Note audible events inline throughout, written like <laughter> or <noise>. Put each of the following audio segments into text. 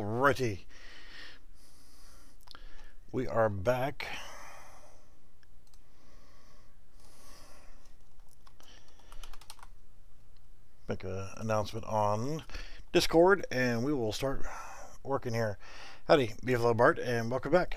Alrighty. We are back. Make an announcement on Discord and we will start working here. Howdy, Beefalo Bart, and welcome back.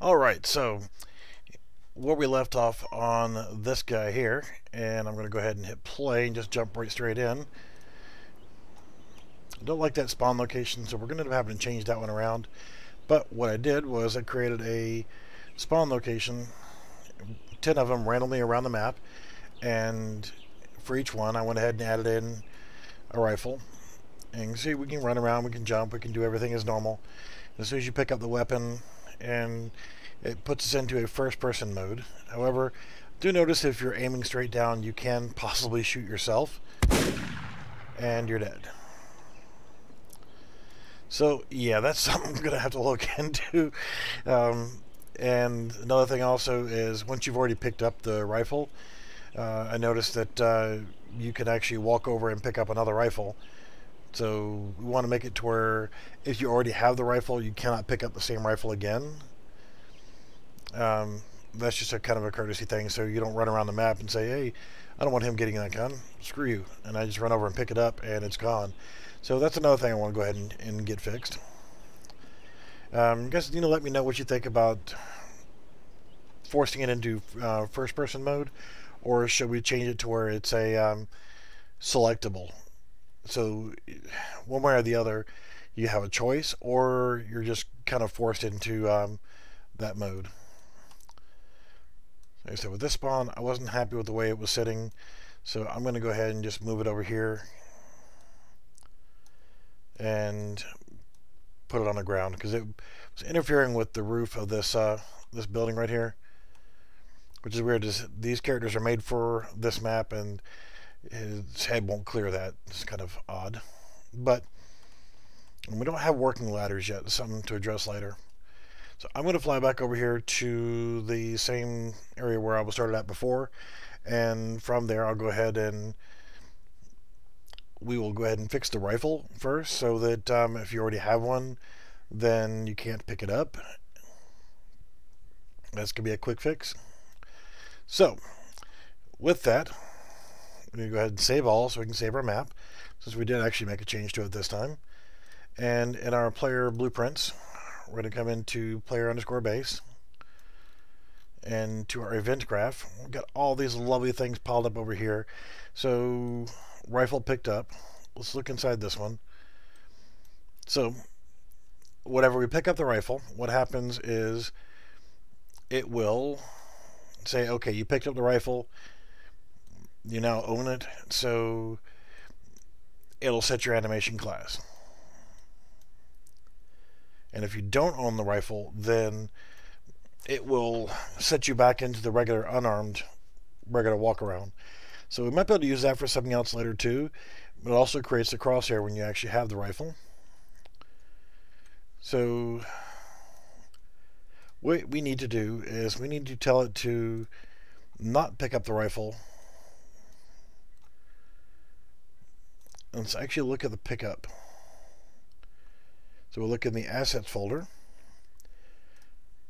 All right, so where we left off on this guy here, and I'm going to go ahead and hit play and just jump right straight in. I don't like that spawn location, so we're going to having to change that one around. But what I did was I created a spawn location, 10 of them randomly around the map, and for each one I went ahead and added in a rifle. And see, we can run around, we can jump, we can do everything as normal. As soon as you pick up the weapon, and it puts us into a first person mode. However, do notice if you're aiming straight down, you can possibly shoot yourself and you're dead. So, yeah, that's <laughs> something I'm going to have to look <laughs> into. Um, and another thing also is once you've already picked up the rifle, uh, I noticed that uh, you can actually walk over and pick up another rifle. So we want to make it to where if you already have the rifle, you cannot pick up the same rifle again. Um, that's just a kind of a courtesy thing, so you don't run around the map and say, "Hey, I don't want him getting that gun. Screw you!" And I just run over and pick it up, and it's gone. So that's another thing I want to go ahead and, and get fixed. Um, you to let me know what you think about forcing it into uh, first-person mode, or should we change it to where it's a um, selectable? So one way or the other, you have a choice, or you're just kind of forced into um, that mode. Like I said, with this spawn, I wasn't happy with the way it was sitting, so I'm going to go ahead and just move it over here and put it on the ground because it was interfering with the roof of this uh, this building right here, which is weird. These characters are made for this map and his head won't clear that. It's kind of odd. But we don't have working ladders yet. Something to address later. So I'm going to fly back over here to the same area where I was started at before. And from there, I'll go ahead and we will go ahead and fix the rifle first so that um, if you already have one, then you can't pick it up. That's going to be a quick fix. So, with that, we're going to go ahead and save all so we can save our map, since we did actually make a change to it this time. And in our player blueprints, we're going to come into player underscore base and to our event graph. We've got all these lovely things piled up over here. So, rifle picked up. Let's look inside this one. So, whatever we pick up the rifle, what happens is it will say, okay, you picked up the rifle you now own it, so it'll set your animation class. And if you don't own the rifle, then it will set you back into the regular unarmed, regular walk around. So we might be able to use that for something else later too. But it also creates the crosshair when you actually have the rifle. So what we need to do is we need to tell it to not pick up the rifle let's actually look at the pickup. So we'll look in the assets folder,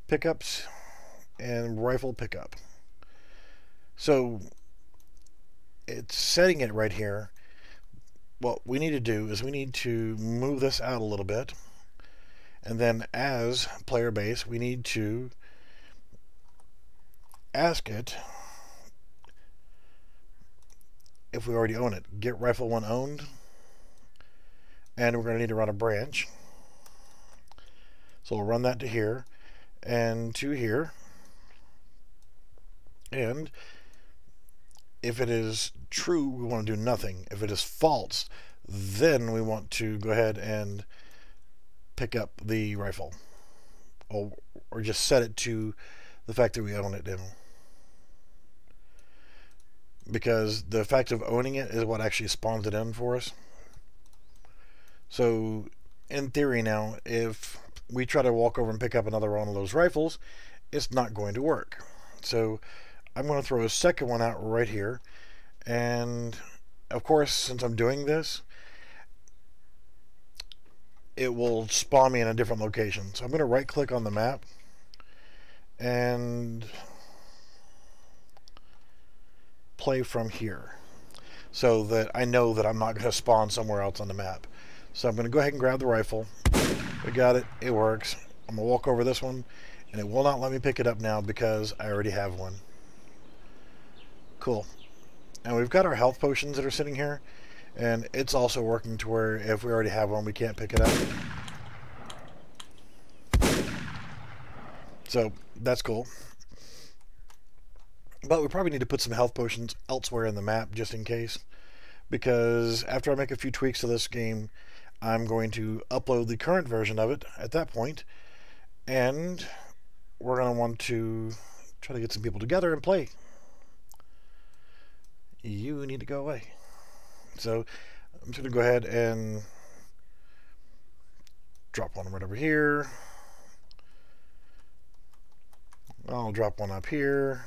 pickups, and rifle pickup. So it's setting it right here. What we need to do is we need to move this out a little bit. And then as player base, we need to ask it if we already own it. Get rifle one owned. And we're going to need to run a branch. So we'll run that to here and to here. And if it is true, we want to do nothing. If it is false, then we want to go ahead and pick up the rifle. Or, or just set it to the fact that we own it. because the fact of owning it is what actually spawns it in for us. So, in theory now, if we try to walk over and pick up another one of those rifles, it's not going to work. So, I'm going to throw a second one out right here. And, of course, since I'm doing this, it will spawn me in a different location. So I'm going to right click on the map and play from here so that I know that I'm not going to spawn somewhere else on the map. So I'm going to go ahead and grab the rifle. We got it. It works. I'm going to walk over this one and it will not let me pick it up now because I already have one. Cool. And we've got our health potions that are sitting here and it's also working to where if we already have one we can't pick it up. So that's cool. But we probably need to put some health potions elsewhere in the map just in case. Because after I make a few tweaks to this game, I'm going to upload the current version of it at that point, And we're going to want to try to get some people together and play. You need to go away. So I'm just going to go ahead and drop one right over here. I'll drop one up here.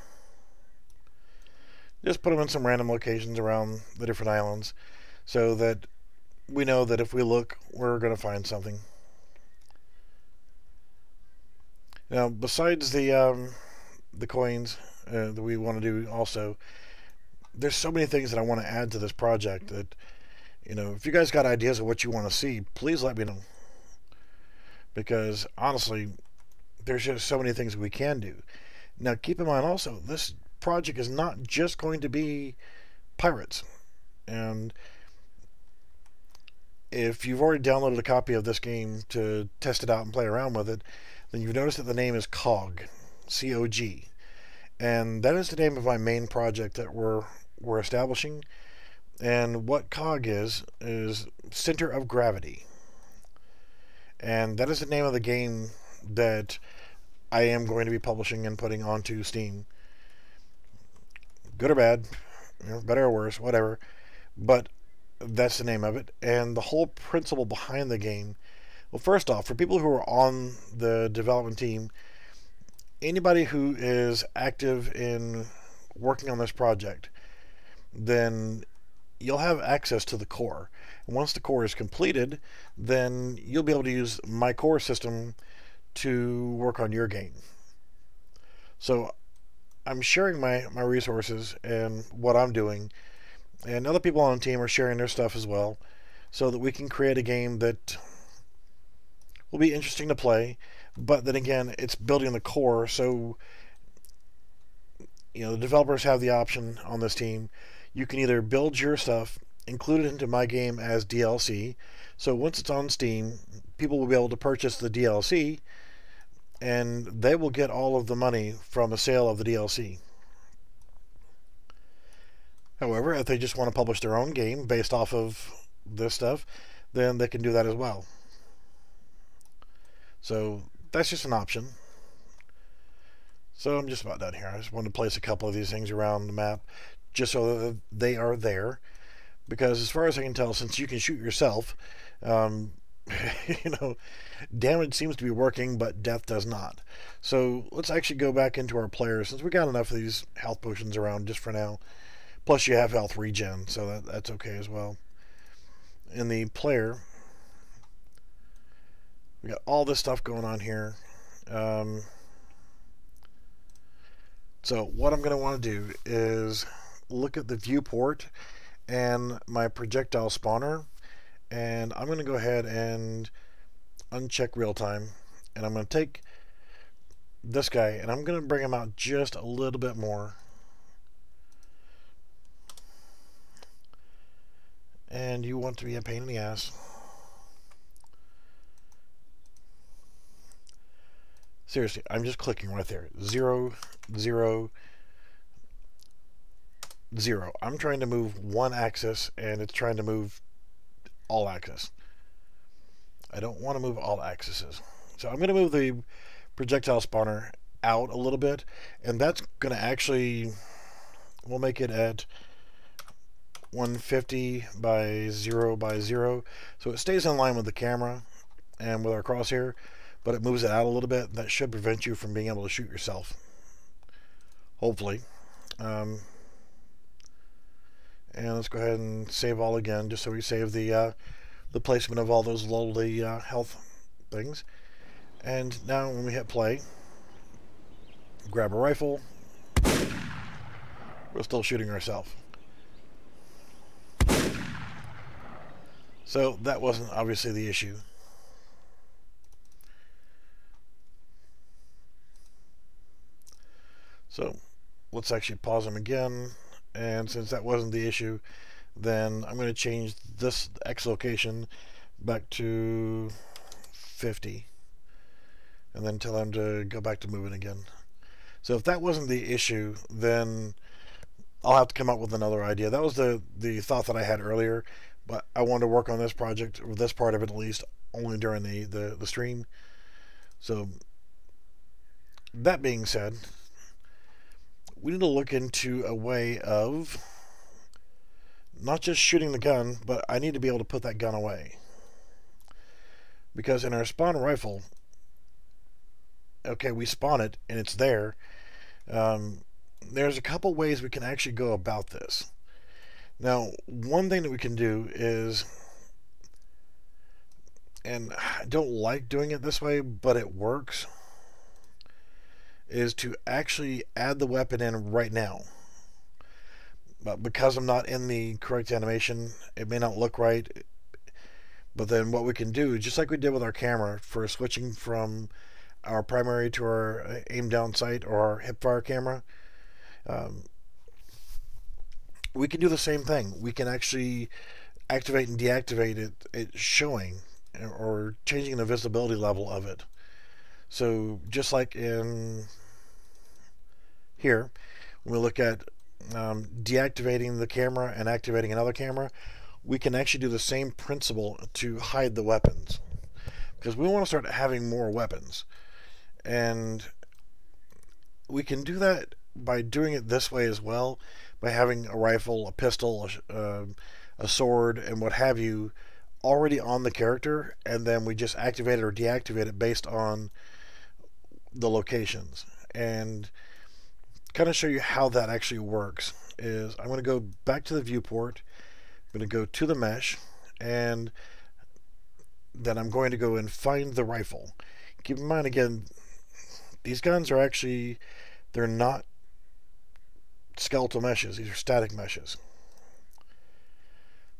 Just put them in some random locations around the different islands so that we know that if we look, we're going to find something. Now, besides the um, the coins uh, that we want to do also, there's so many things that I want to add to this project that, you know, if you guys got ideas of what you want to see, please let me know. Because honestly, there's just so many things we can do. Now, keep in mind also, this project is not just going to be pirates. And if you've already downloaded a copy of this game to test it out and play around with it, then you've noticed that the name is COG, C-O-G. And that is the name of my main project that we're, we're establishing. And what COG is, is Center of Gravity. And that is the name of the game that I am going to be publishing and putting onto Steam good or bad, better or worse, whatever. But that's the name of it. And the whole principle behind the game. Well, first off, for people who are on the development team, anybody who is active in working on this project, then you'll have access to the core. And once the core is completed, then you'll be able to use my core system to work on your game. So I'm sharing my, my resources and what I'm doing, and other people on the team are sharing their stuff as well, so that we can create a game that will be interesting to play. But then again, it's building the core, so you know the developers have the option on this team. You can either build your stuff, include it into my game as DLC. So once it's on Steam, people will be able to purchase the DLC and they will get all of the money from a sale of the DLC. However, if they just want to publish their own game based off of this stuff, then they can do that as well. So that's just an option. So I'm just about done here. I just wanted to place a couple of these things around the map just so that they are there. Because as far as I can tell, since you can shoot yourself, um, <laughs> you know, damage seems to be working, but death does not. So let's actually go back into our players since we got enough of these health potions around just for now. Plus, you have health regen, so that, that's okay as well. In the player, we got all this stuff going on here. Um, so what I'm going to want to do is look at the viewport and my projectile spawner and I'm going to go ahead and uncheck real time and I'm going to take this guy and I'm going to bring him out just a little bit more and you want to be a pain in the ass seriously I'm just clicking right there zero zero zero I'm trying to move one axis and it's trying to move all axis. I don't want to move all axes. So I'm going to move the projectile spawner out a little bit, and that's going to actually, we'll make it at 150 by 0 by 0. So it stays in line with the camera and with our crosshair, but it moves it out a little bit. That should prevent you from being able to shoot yourself. Hopefully. Um, and let's go ahead and save all again, just so we save the uh, the placement of all those lovely uh, health things. And now when we hit play, grab a rifle, we're still shooting ourselves. So that wasn't obviously the issue. So let's actually pause them again. And since that wasn't the issue, then I'm going to change this X location back to 50 and then tell them to go back to moving again. So if that wasn't the issue, then I'll have to come up with another idea. That was the, the thought that I had earlier, but I wanted to work on this project, or this part of it at least, only during the, the, the stream. So that being said, we need to look into a way of not just shooting the gun, but I need to be able to put that gun away. Because in our spawn rifle, okay, we spawn it and it's there. Um, there's a couple ways we can actually go about this. Now, one thing that we can do is, and I don't like doing it this way, but it works, is to actually add the weapon in right now. But because I'm not in the correct animation, it may not look right. But then what we can do, just like we did with our camera for switching from our primary to our aim down sight or our hip fire camera, um, we can do the same thing. We can actually activate and deactivate it, it showing or changing the visibility level of it. So just like in here, when we look at um, deactivating the camera and activating another camera, we can actually do the same principle to hide the weapons. Because we want to start having more weapons. And we can do that by doing it this way as well, by having a rifle, a pistol, a, uh, a sword, and what have you already on the character, and then we just activate it or deactivate it based on the locations. And kind of show you how that actually works is I'm going to go back to the viewport. I'm going to go to the mesh and then I'm going to go and find the rifle. Keep in mind again, these guns are actually, they're not skeletal meshes. These are static meshes.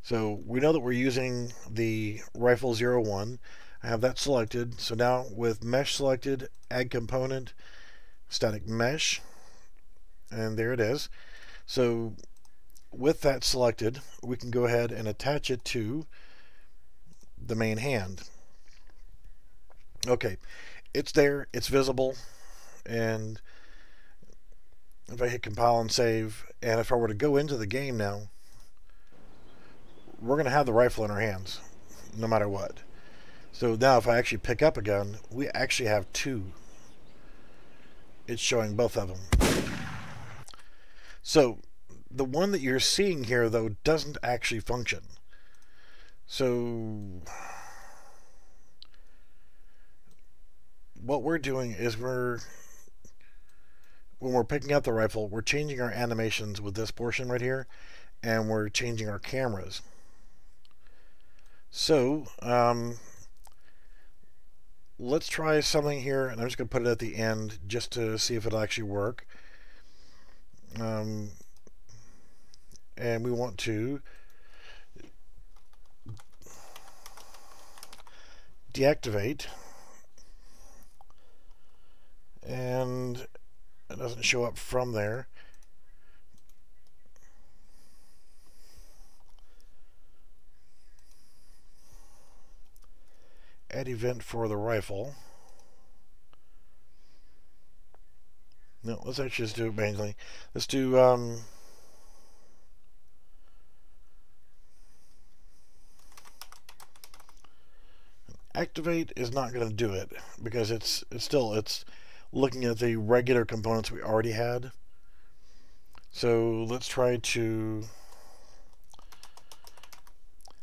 So we know that we're using the rifle 01. I have that selected. So now with mesh selected, add component, static mesh, and there it is. So with that selected, we can go ahead and attach it to the main hand. Okay, it's there, it's visible, and if I hit compile and save, and if I were to go into the game now, we're going to have the rifle in our hands, no matter what. So now if I actually pick up a gun, we actually have two. It's showing both of them. So the one that you're seeing here, though, doesn't actually function. So what we're doing is we're when we're picking up the rifle, we're changing our animations with this portion right here, and we're changing our cameras. So, um, let's try something here, and I'm just going to put it at the end just to see if it'll actually work. Um, and we want to deactivate and it doesn't show up from there add event for the rifle No, let's actually just do it manually. Let's do, um, activate is not going to do it because it's, it's still, it's looking at the regular components we already had. So let's try to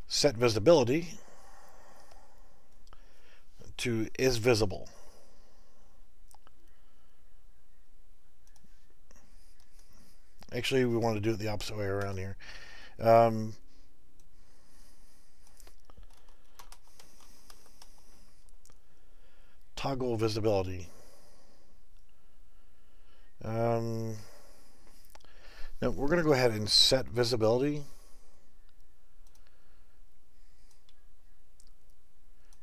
set visibility to is visible. Actually, we want to do it the opposite way around here. Um, toggle visibility. Um, now we're going to go ahead and set visibility.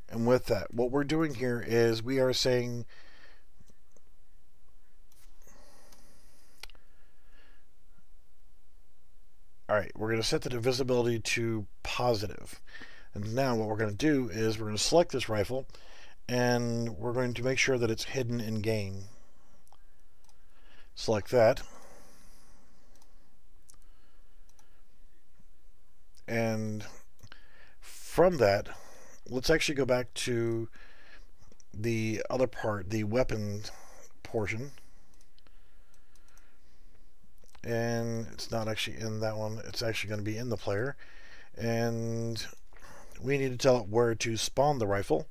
And with that, what we're doing here is we are saying all right, we're going to set the visibility to positive. And now what we're going to do is we're going to select this rifle and we're going to make sure that it's hidden in game. Select that. And from that, let's actually go back to the other part, the weapon portion. And it's not actually in that one, it's actually going to be in the player. And we need to tell it where to spawn the rifle.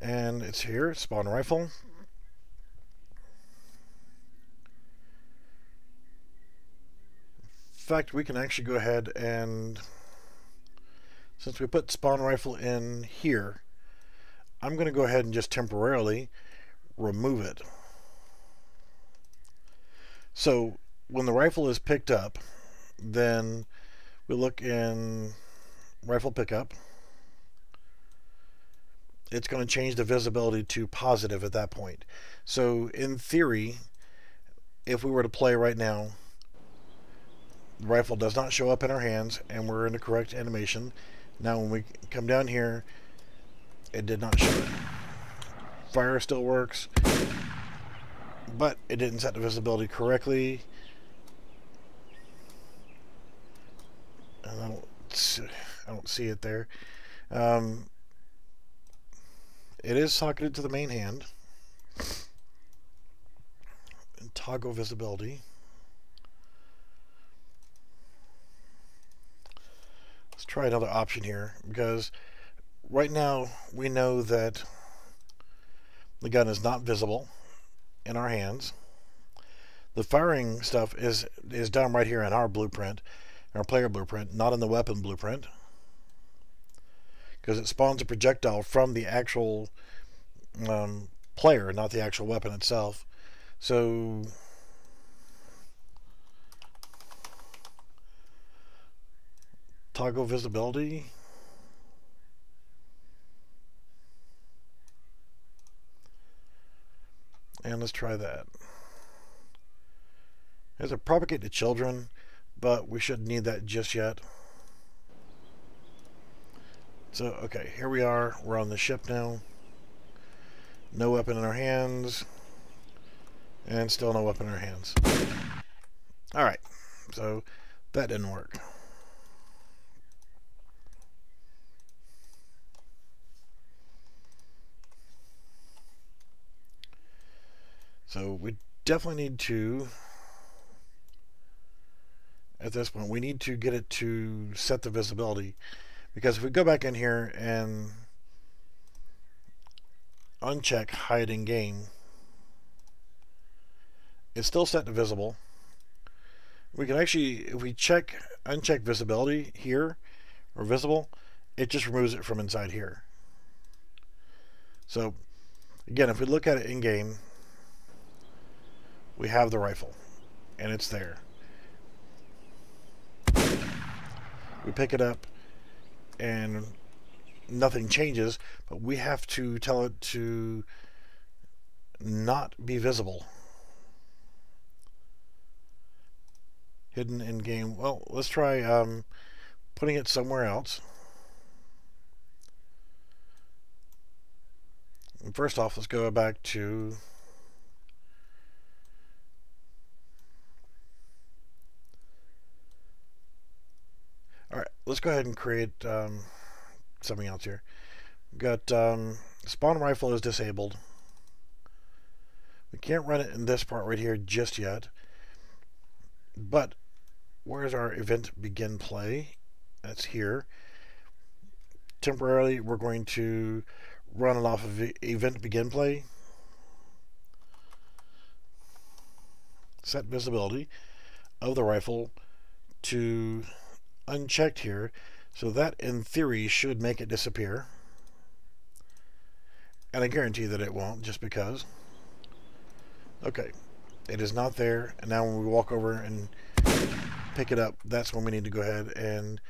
And it's here, spawn rifle. Fact, we can actually go ahead and since we put spawn rifle in here, I'm going to go ahead and just temporarily remove it. So when the rifle is picked up, then we look in rifle pickup. It's going to change the visibility to positive at that point. So in theory, if we were to play right now, the rifle does not show up in our hands and we're in the correct animation now when we come down here, it did not show it. Fire still works, but it didn't set the visibility correctly. I don't, see, I don't see it there. Um, it is socketed to the main hand. And toggle visibility. Let's try another option here because right now we know that the gun is not visible in our hands. The firing stuff is is done right here in our blueprint, our player blueprint, not in the weapon blueprint. Because it spawns a projectile from the actual um, player, not the actual weapon itself. So toggle visibility. And let's try that. There's a propagate to children, but we shouldn't need that just yet. So, okay, here we are. We're on the ship now. No weapon in our hands. And still no weapon in our hands. Alright, so that didn't work. So we definitely need to, at this point, we need to get it to set the visibility. Because if we go back in here and uncheck hide in game, it's still set to visible. We can actually, if we check uncheck visibility here, or visible, it just removes it from inside here. So again, if we look at it in game, we have the rifle and it's there. We pick it up and nothing changes, but we have to tell it to not be visible. Hidden in game. Well, let's try um, putting it somewhere else. first off, let's go back to let's go ahead and create um, something else here. We've got um, spawn rifle is disabled. We can't run it in this part right here just yet. But where's our event begin play? That's here. temporarily we're going to run it off of event begin play. Set visibility of the rifle to unchecked here. So that in theory should make it disappear. And I guarantee that it won't just because. Okay, it is not there. And now when we walk over and pick it up, that's when we need to go ahead and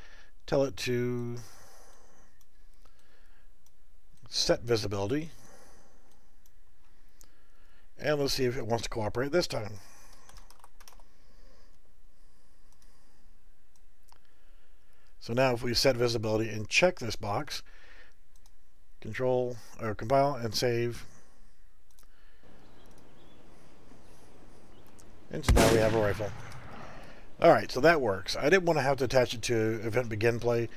tell it to set visibility. And let's see if it wants to cooperate this time. So now if we set visibility and check this box, control or compile and save. And so now we have a rifle. Alright, so that works. I didn't want to have to attach it to event begin play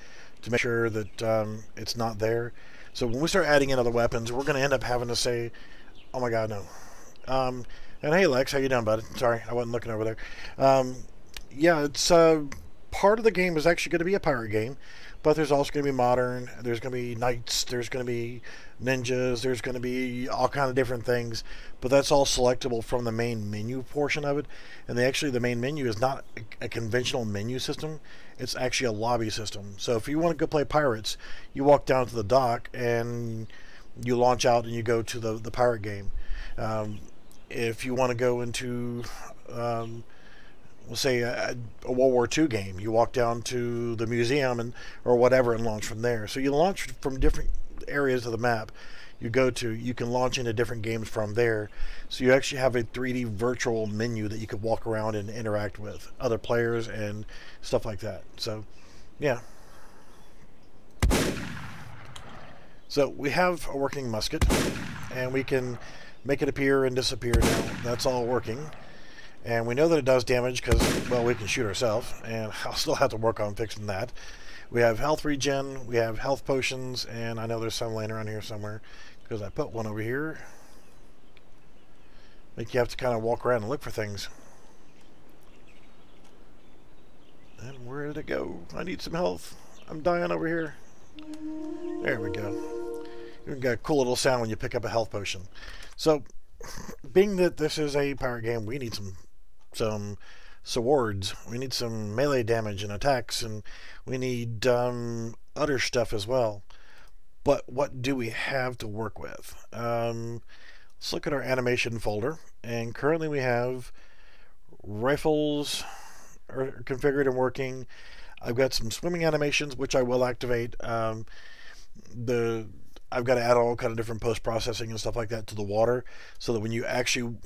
to make sure that um, it's not there. So when we start adding in other weapons, we're going to end up having to say, oh my god, no. Um, and hey Lex, how you doing, bud? Sorry, I wasn't looking over there. Um, yeah, it's uh, part of the game is actually going to be a pirate game, but there's also going to be modern. There's going to be knights. There's going to be ninjas. There's going to be all kind of different things, but that's all selectable from the main menu portion of it. And they actually, the main menu is not a, a conventional menu system. It's actually a lobby system. So if you want to go play pirates, you walk down to the dock and you launch out and you go to the the pirate game. Um, if you want to go into um, say a, a, World War II game. You walk down to the museum and or whatever and launch from there. So you launch from different areas of the map you go to. You can launch into different games from there. So you actually have a 3D virtual menu that you could walk around and interact with other players and stuff like that. So, yeah. So we have a working musket, and we can make it appear and disappear now. That's all working. And we know that it does damage because, well, we can shoot ourselves, and <laughs> I'll still have to work on fixing that. We have health regen, we have health potions, and I know there's some laying around here somewhere because I put one over here. Make you have to kind of walk around and look for things. And where did it go? I need some health. I'm dying over here. There we go. You got a cool little sound when you pick up a health potion. So, being that this is a pirate game, we need some some swords. We need some melee damage and attacks, and we need um, other stuff as well. But what do we have to work with? Um, let's look at our animation folder, and currently we have rifles are configured and working. I've got some swimming animations, which I will activate. Um, the I've got to add all kind of different post processing and stuff like that to the water, so that when you actually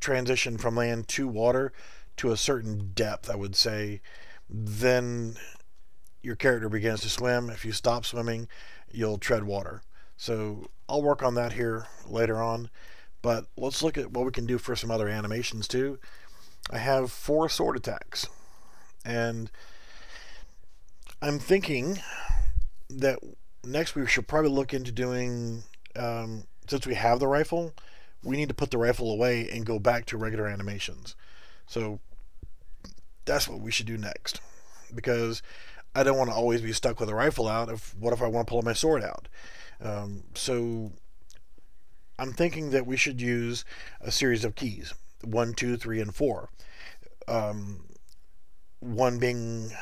transition from land to water to a certain depth, I would say, then your character begins to swim. If you stop swimming, you'll tread water. So I'll work on that here later on. But let's look at what we can do for some other animations too. I have four sword attacks. And I'm thinking that next we should probably look into doing, um, since we have the rifle, we need to put the rifle away and go back to regular animations. So that's what we should do next. Because I don't want to always be stuck with a rifle out. If what if I want to pull my sword out? Um, so I'm thinking that we should use a series of keys: one, two, three, and four. Um, one being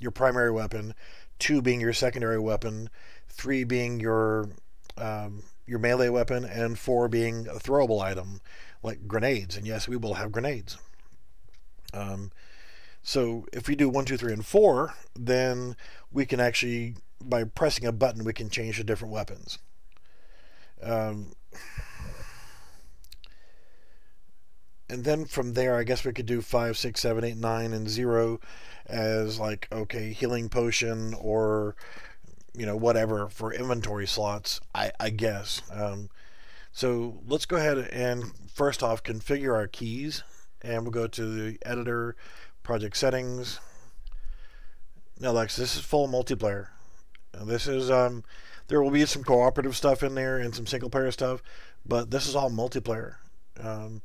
your primary weapon, two being your secondary weapon, three being your um, your melee weapon, and four being a throwable item like grenades. And yes, we will have grenades. Um, so if we do one, two, three, and four, then we can actually, by pressing a button, we can change the different weapons. Um, and then from there, I guess we could do five, six, seven, eight, nine, and zero as like okay, healing potion or you know whatever for inventory slots. I I guess. Um, so let's go ahead and first off configure our keys, and we'll go to the editor project settings. Now, Lex, this is full multiplayer. Now, this is um, there will be some cooperative stuff in there and some single player stuff, but this is all multiplayer. Um,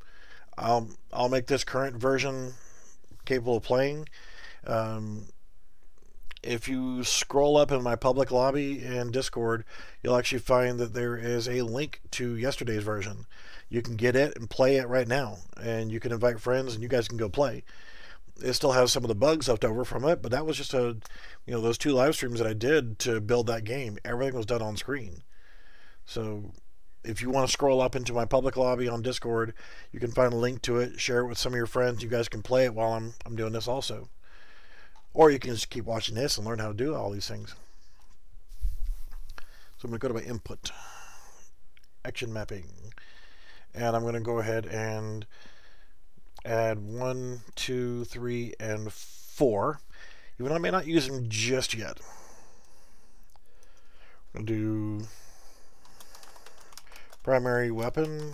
I'll I'll make this current version capable of playing. Um, if you scroll up in my public lobby in Discord, you'll actually find that there is a link to yesterday's version. You can get it and play it right now, and you can invite friends, and you guys can go play. It still has some of the bugs left over from it, but that was just a, you know, those two live streams that I did to build that game. Everything was done on screen. So if you want to scroll up into my public lobby on Discord, you can find a link to it, share it with some of your friends. You guys can play it while I'm, I'm doing this also. Or you can just keep watching this and learn how to do all these things. So I'm going to go to my input, action mapping, and I'm going to go ahead and add one, two, three, and four, even though I may not use them just yet. To do primary weapon,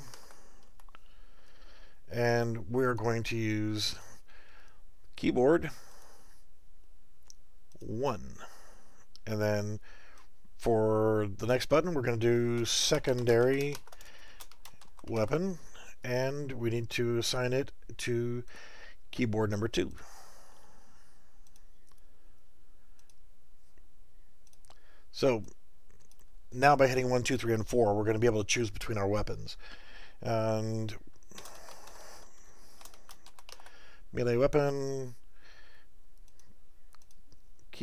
and we're going to use keyboard one. And then for the next button, we're going to do secondary weapon, and we need to assign it to keyboard number two. So now by hitting one, two, three, and 4, we're going to be able to choose between our weapons. And melee weapon,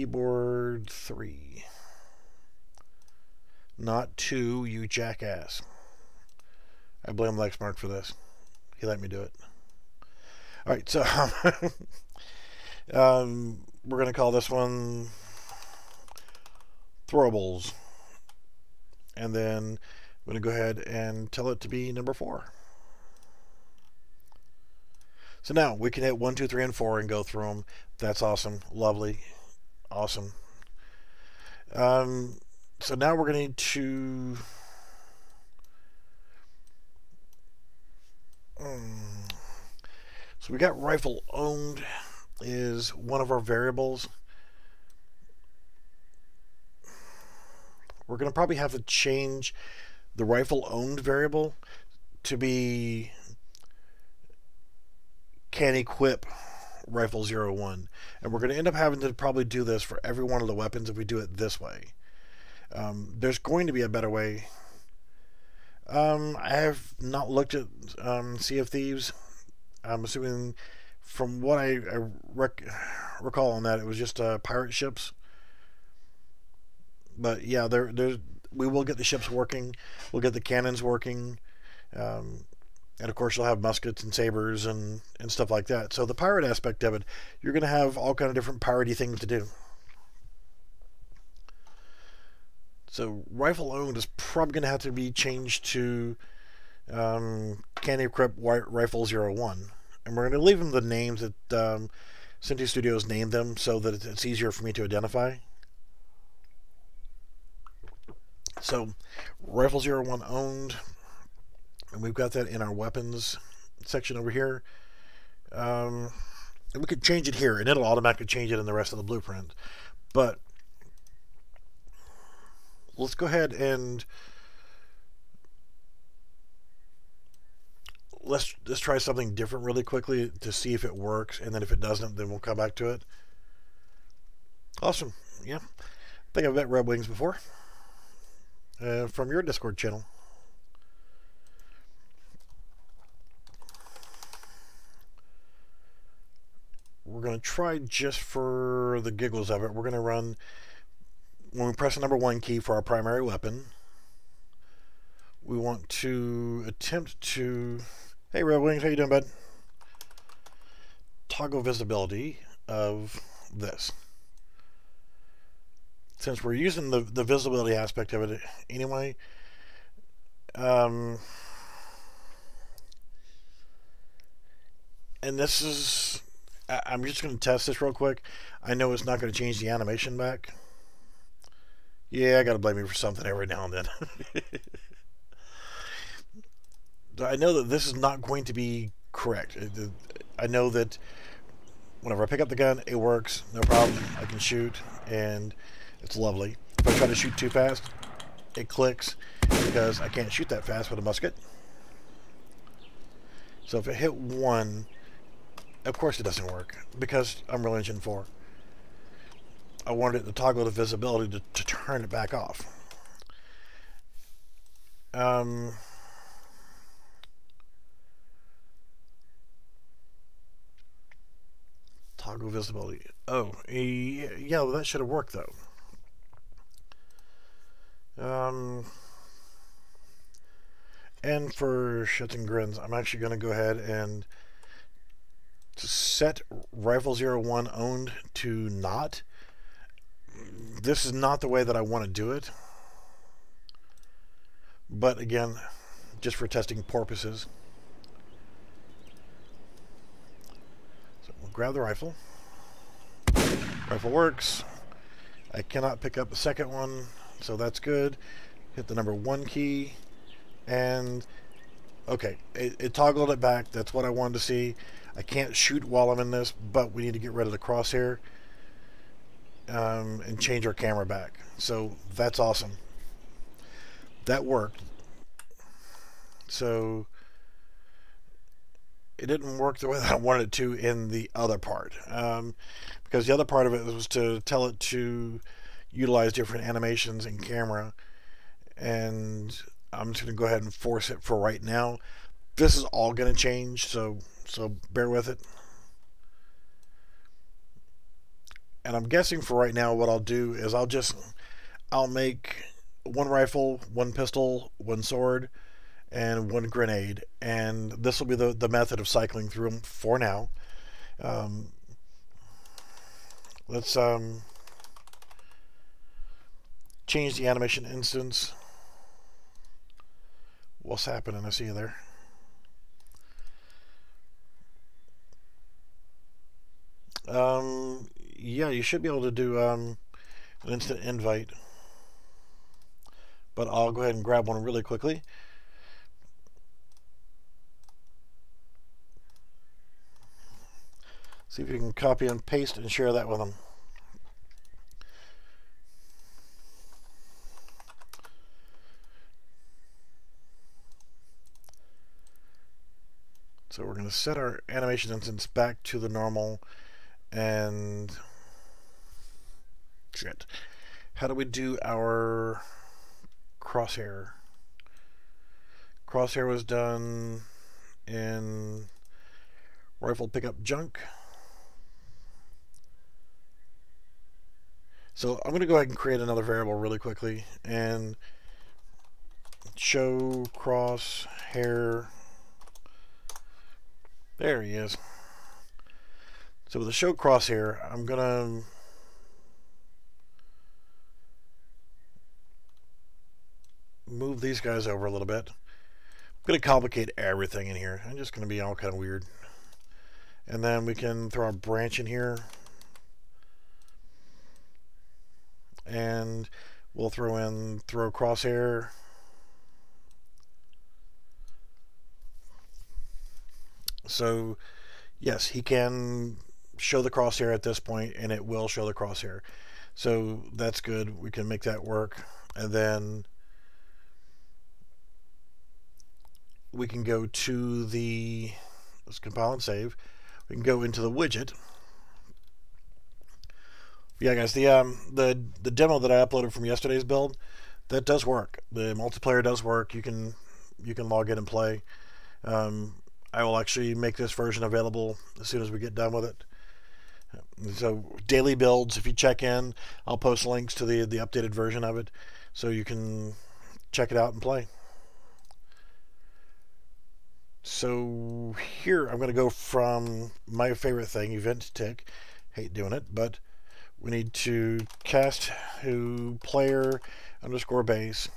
Keyboard 3. Not 2, you jackass. I blame Lexmark for this. He let me do it. Alright, so <laughs> um, we're going to call this one Throwables. And then I'm going to go ahead and tell it to be number 4. So now we can hit 1, 2, 3, and 4 and go through them. That's awesome. Lovely. Awesome. Um, so now we're going to. Um, so we got rifle owned is one of our variables. We're going to probably have to change the rifle owned variable to be can equip Rifle 01. And we're going to end up having to probably do this for every one of the weapons if we do it this way. Um, there's going to be a better way. Um, I have not looked at um, Sea of Thieves. I'm assuming from what I, I rec recall on that, it was just uh, pirate ships. But yeah, there, there's we will get the ships working. We'll get the cannons working. Um, and of course you'll have muskets and sabers and and stuff like that. So the pirate aspect of it you're going to have all kind of different piratey things to do. So rifle owned is probably going to have to be changed to um, Can Equip Rifle 01 and we're going to leave them the names that um, Synty Studios named them so that it's easier for me to identify. So Rifle 01 owned and we've got that in our weapons section over here. Um, and we could change it here, and it'll automatically change it in the rest of the blueprint. But let's go ahead and let's let's try something different really quickly to see if it works, and then if it doesn't, then we'll come back to it. Awesome, yeah. I think I've met Red Wings before uh, from your Discord channel. We're going to try just for the giggles of it. We're going to run, when we press the number one key for our primary weapon, we want to attempt to, hey Red Wings, how you doing, bud? Toggle visibility of this. Since we're using the, the visibility aspect of it anyway, um, and this is I'm just going to test this real quick. I know it's not going to change the animation back. Yeah, I got to blame you for something every now and then. <laughs> I know that this is not going to be correct. I know that whenever I pick up the gun, it works, no problem. I can shoot, and it's lovely. If I try to shoot too fast, it clicks because I can't shoot that fast with a musket. So if I hit one, of course it doesn't work, because Unreal Engine 4. I wanted to toggle the visibility to, to turn it back off. Um, toggle visibility. Oh, yeah, well, that should have worked though. Um, and for shits and grins, I'm actually going to go ahead and set Rifle 01 owned to not. This is not the way that I want to do it. But again, just for testing purposes. So we'll grab the rifle. Rifle works. I cannot pick up the second one, so that's good. Hit the number one key and okay, it, it, toggled it back. That's what I wanted to see. I can't shoot while I'm in this, but we need to get rid of the crosshair um, and change our camera back. So that's awesome. That worked. So it didn't work the way that I wanted it to in the other part. Um, because the other part of it was to tell it to utilize different animations in camera and I'm just going to go ahead and force it for right now. This is all going to change, so so bear with it. And I'm guessing for right now what I'll do is I'll just I'll make one rifle, one pistol, one sword, and one grenade. And this will be the, the method of cycling through them for now. Um, let's um, change the animation instance what's happening. I see you there. Um, yeah, you should be able to do um, an instant invite. But I'll go ahead and grab one really quickly. See if you can copy and paste and share that with them. So we're going to set our animation instance back to the normal and shit. How do we do our crosshair? Crosshair was done in rifle pickup junk. So I'm going to go ahead and create another variable really quickly and show crosshair there he is. So with the show crosshair, I'm going to move these guys over a little bit. I'm to complicate everything in here. I'm just going to be all kind of weird. And then we can throw a branch in here. And we'll throw in throw crosshair. So, yes, he can show the crosshair at this point, and it will show the crosshair. So that's good. We can make that work. And then we can go to the, let's compile and save. We can go into the widget. Yeah, guys, the um, the the demo that I uploaded from yesterday's build, that does work. The multiplayer does work. You can you can log in and play. Um, I will actually make this version available as soon as we get done with it. So daily builds, if you check in, I'll post links to the the updated version of it, so you can check it out and play. So here I'm going to go from my favorite thing, event tick. Hate doing it, but we need to cast who player underscore base,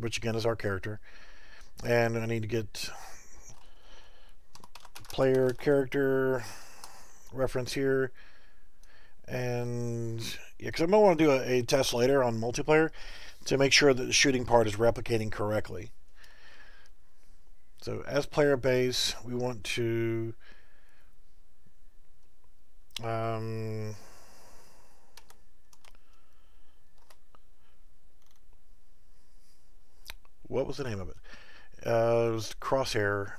which again is our character, and I need to get player character reference here. And yeah, because I might want to do a, a test later on multiplayer to make sure that the shooting part is replicating correctly. So as player base, we want to um, what was the name of it? Uh, it was Crosshair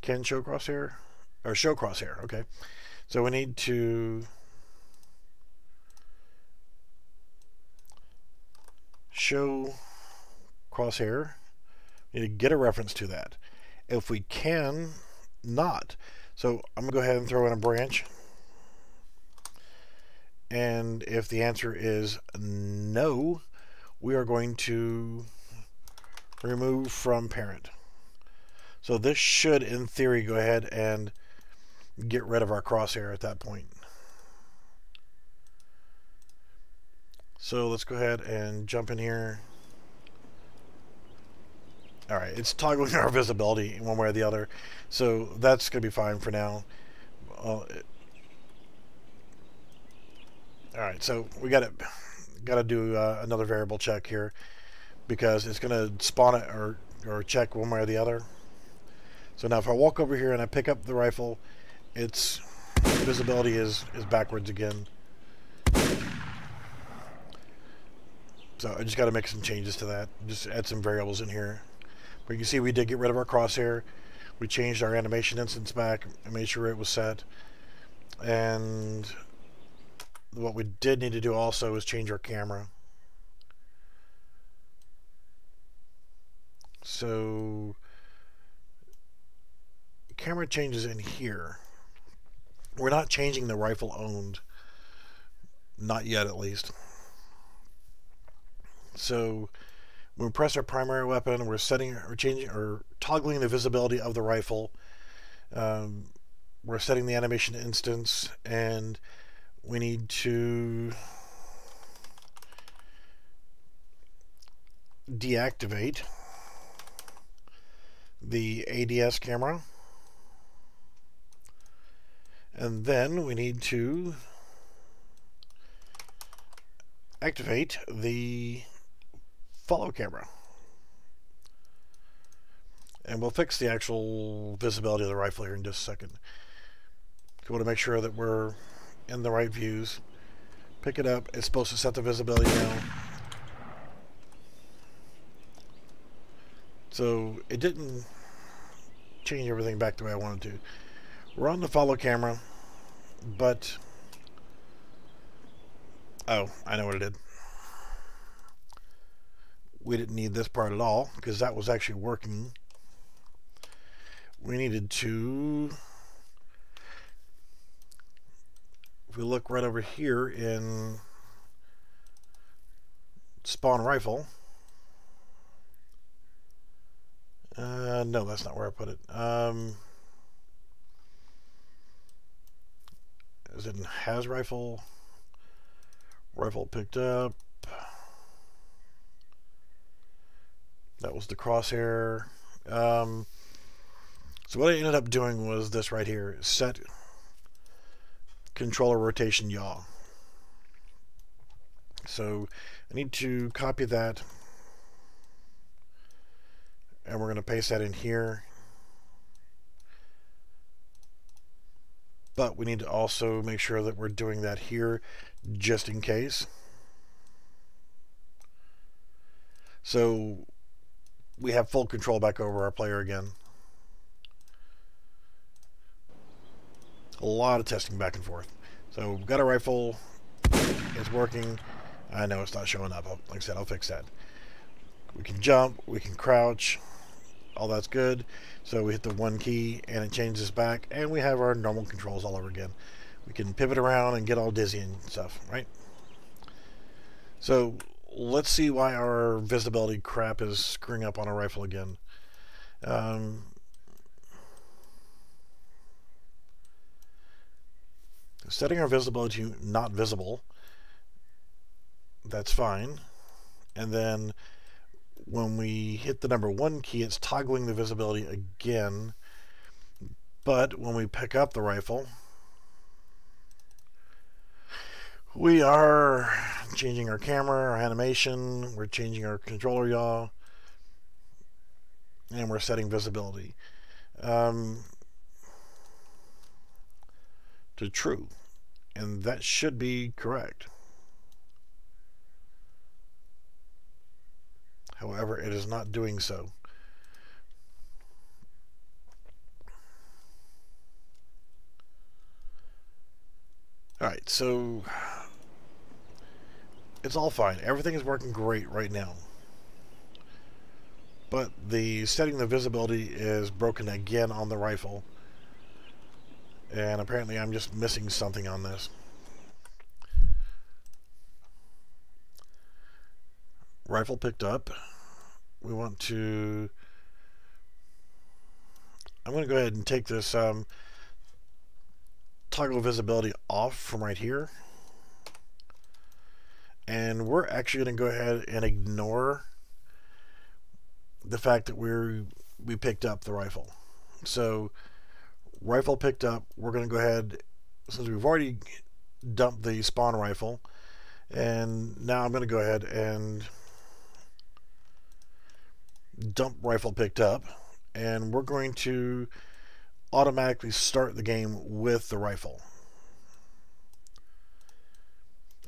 can show crosshair? Or show crosshair, okay. So we need to show crosshair. We need to get a reference to that. If we can, not. So I'm going to go ahead and throw in a branch. And if the answer is no, we are going to remove from parent. So this should, in theory, go ahead and get rid of our crosshair at that point. So let's go ahead and jump in here. Alright, it's toggling <laughs> our visibility one way or the other. So that's going to be fine for now. Uh, Alright, so we got to got to do uh, another variable check here because it's going to spawn it or, or check one way or the other. So now if I walk over here and I pick up the rifle, its visibility is, is backwards again. So I just got to make some changes to that. Just add some variables in here. But you can see we did get rid of our crosshair. We changed our animation instance back and made sure it was set. And what we did need to do also is change our camera. So camera changes in here. We're not changing the rifle owned. Not yet, at least. So when we press our primary weapon, we're setting or changing or toggling the visibility of the rifle. Um, we're setting the animation instance and we need to deactivate the ADS camera. And then we need to activate the follow camera. And we'll fix the actual visibility of the rifle here in just a second. We want to make sure that we're in the right views. Pick it up. It's supposed to set the visibility now. So it didn't change everything back the way I wanted to. We're on the follow camera, but... Oh, I know what it did. We didn't need this part at all, because that was actually working. We needed to if we look right over here in spawn rifle, uh, no, that's not where I put it. Um, is it has rifle? Rifle picked up. That was the crosshair. Um, so what I ended up doing was this right here, set controller rotation yaw. So I need to copy that and we're going to paste that in here. But we need to also make sure that we're doing that here just in case. So we have full control back over our player again. a lot of testing back and forth. So we've got a rifle. It's working. I know it's not showing up. Like I said, I'll fix that. We can jump. We can crouch. All that's good. So we hit the one key and it changes back. And we have our normal controls all over again. We can pivot around and get all dizzy and stuff, right? So let's see why our visibility crap is screwing up on a rifle again. Um, setting our visibility to not visible, that's fine. And then when we hit the number one key, it's toggling the visibility again. But when we pick up the rifle, we are changing our camera, our animation, we're changing our controller yaw, and we're setting visibility um, to true and that should be correct. However, it is not doing so. Alright, so it's all fine. Everything is working great right now. But the setting the visibility is broken again on the rifle. And apparently I'm just missing something on this. Rifle picked up. We want to... I'm going to go ahead and take this um, toggle visibility off from right here. And we're actually going to go ahead and ignore the fact that we're we picked up the rifle. So rifle picked up, we're going to go ahead since we've already dumped the spawn rifle and now I'm going to go ahead and dump rifle picked up and we're going to automatically start the game with the rifle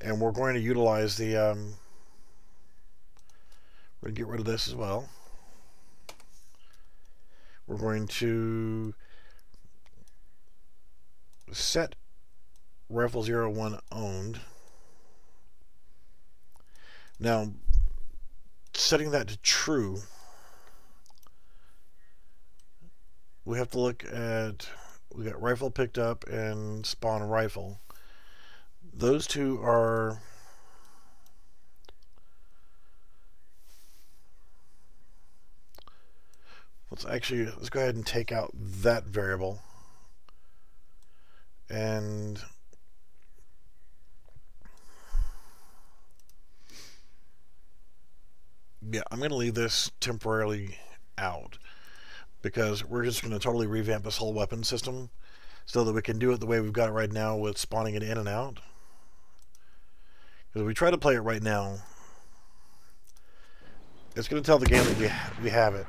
and we're going to utilize the um, we're going to get rid of this as well we're going to set rifle 01 owned. Now, setting that to true, we have to look at, we got rifle picked up and spawn rifle. Those two are let's actually let's go ahead and take out that variable and yeah I'm gonna leave this temporarily out because we're just going to totally revamp this whole weapon system so that we can do it the way we've got it right now with spawning it in and out because if we try to play it right now it's going to tell the game that we, we have it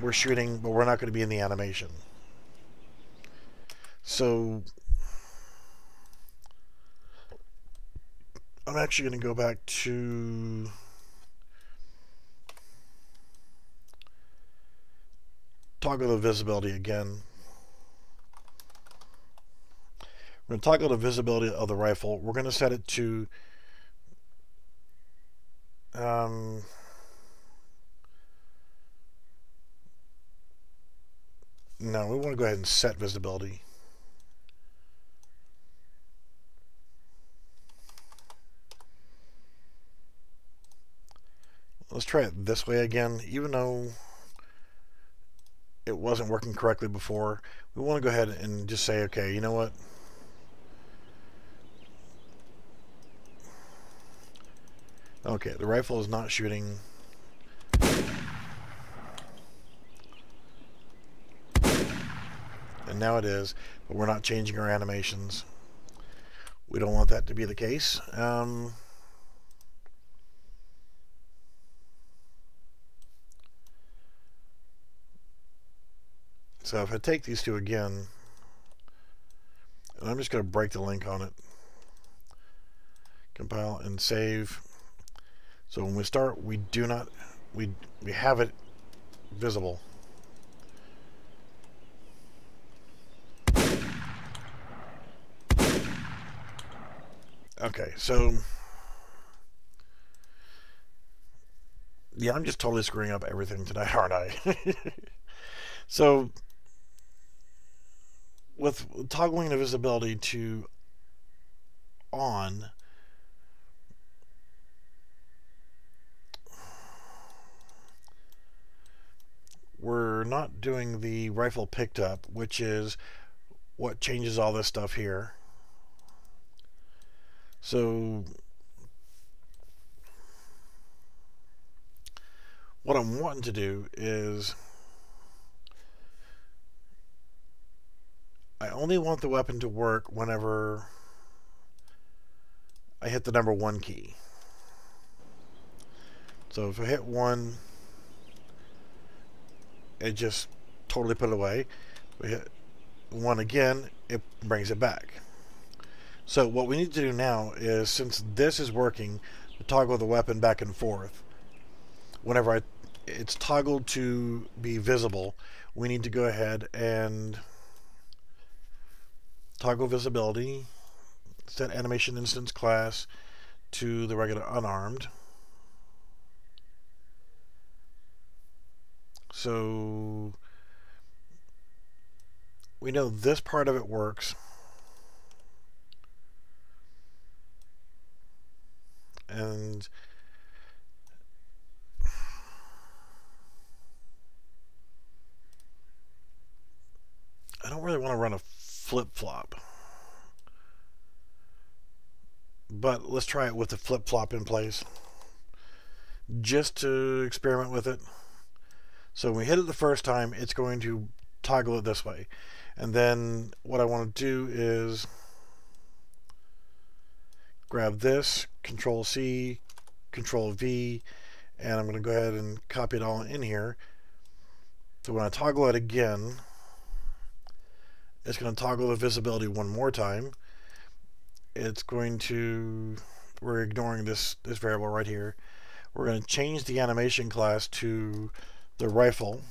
we're shooting, but we're not going to be in the animation. So I'm actually going to go back to toggle the visibility again. We're going to toggle the visibility of the rifle. We're going to set it to um, No, we want to go ahead and set visibility. Let's try it this way again. Even though it wasn't working correctly before, we want to go ahead and just say, okay, you know what? Okay, the rifle is not shooting And now it is, but we're not changing our animations. We don't want that to be the case. Um, so if I take these two again, and I'm just going to break the link on it, compile and save. So when we start, we do not, we, we have it visible. Okay, so yeah, I'm just totally screwing up everything tonight, <laughs> aren't I? <laughs> so with toggling the visibility to on, we're not doing the rifle picked up, which is what changes all this stuff here. So what I'm wanting to do is I only want the weapon to work whenever I hit the number one key. So if I hit one, it just totally put it away. We hit one again, it brings it back. So what we need to do now is, since this is working, to toggle the weapon back and forth. Whenever I, it's toggled to be visible, we need to go ahead and toggle visibility. set animation instance class to the regular unarmed. So we know this part of it works. And I don't really want to run a flip-flop. But let's try it with the flip-flop in place. Just to experiment with it. So when we hit it the first time, it's going to toggle it this way. And then what I want to do is grab this, Control C, Control V, and I'm going to go ahead and copy it all in here. So when I toggle it again, it's going to toggle the visibility one more time. It's going to, we're ignoring this, this variable right here. We're going to change the animation class to the rifle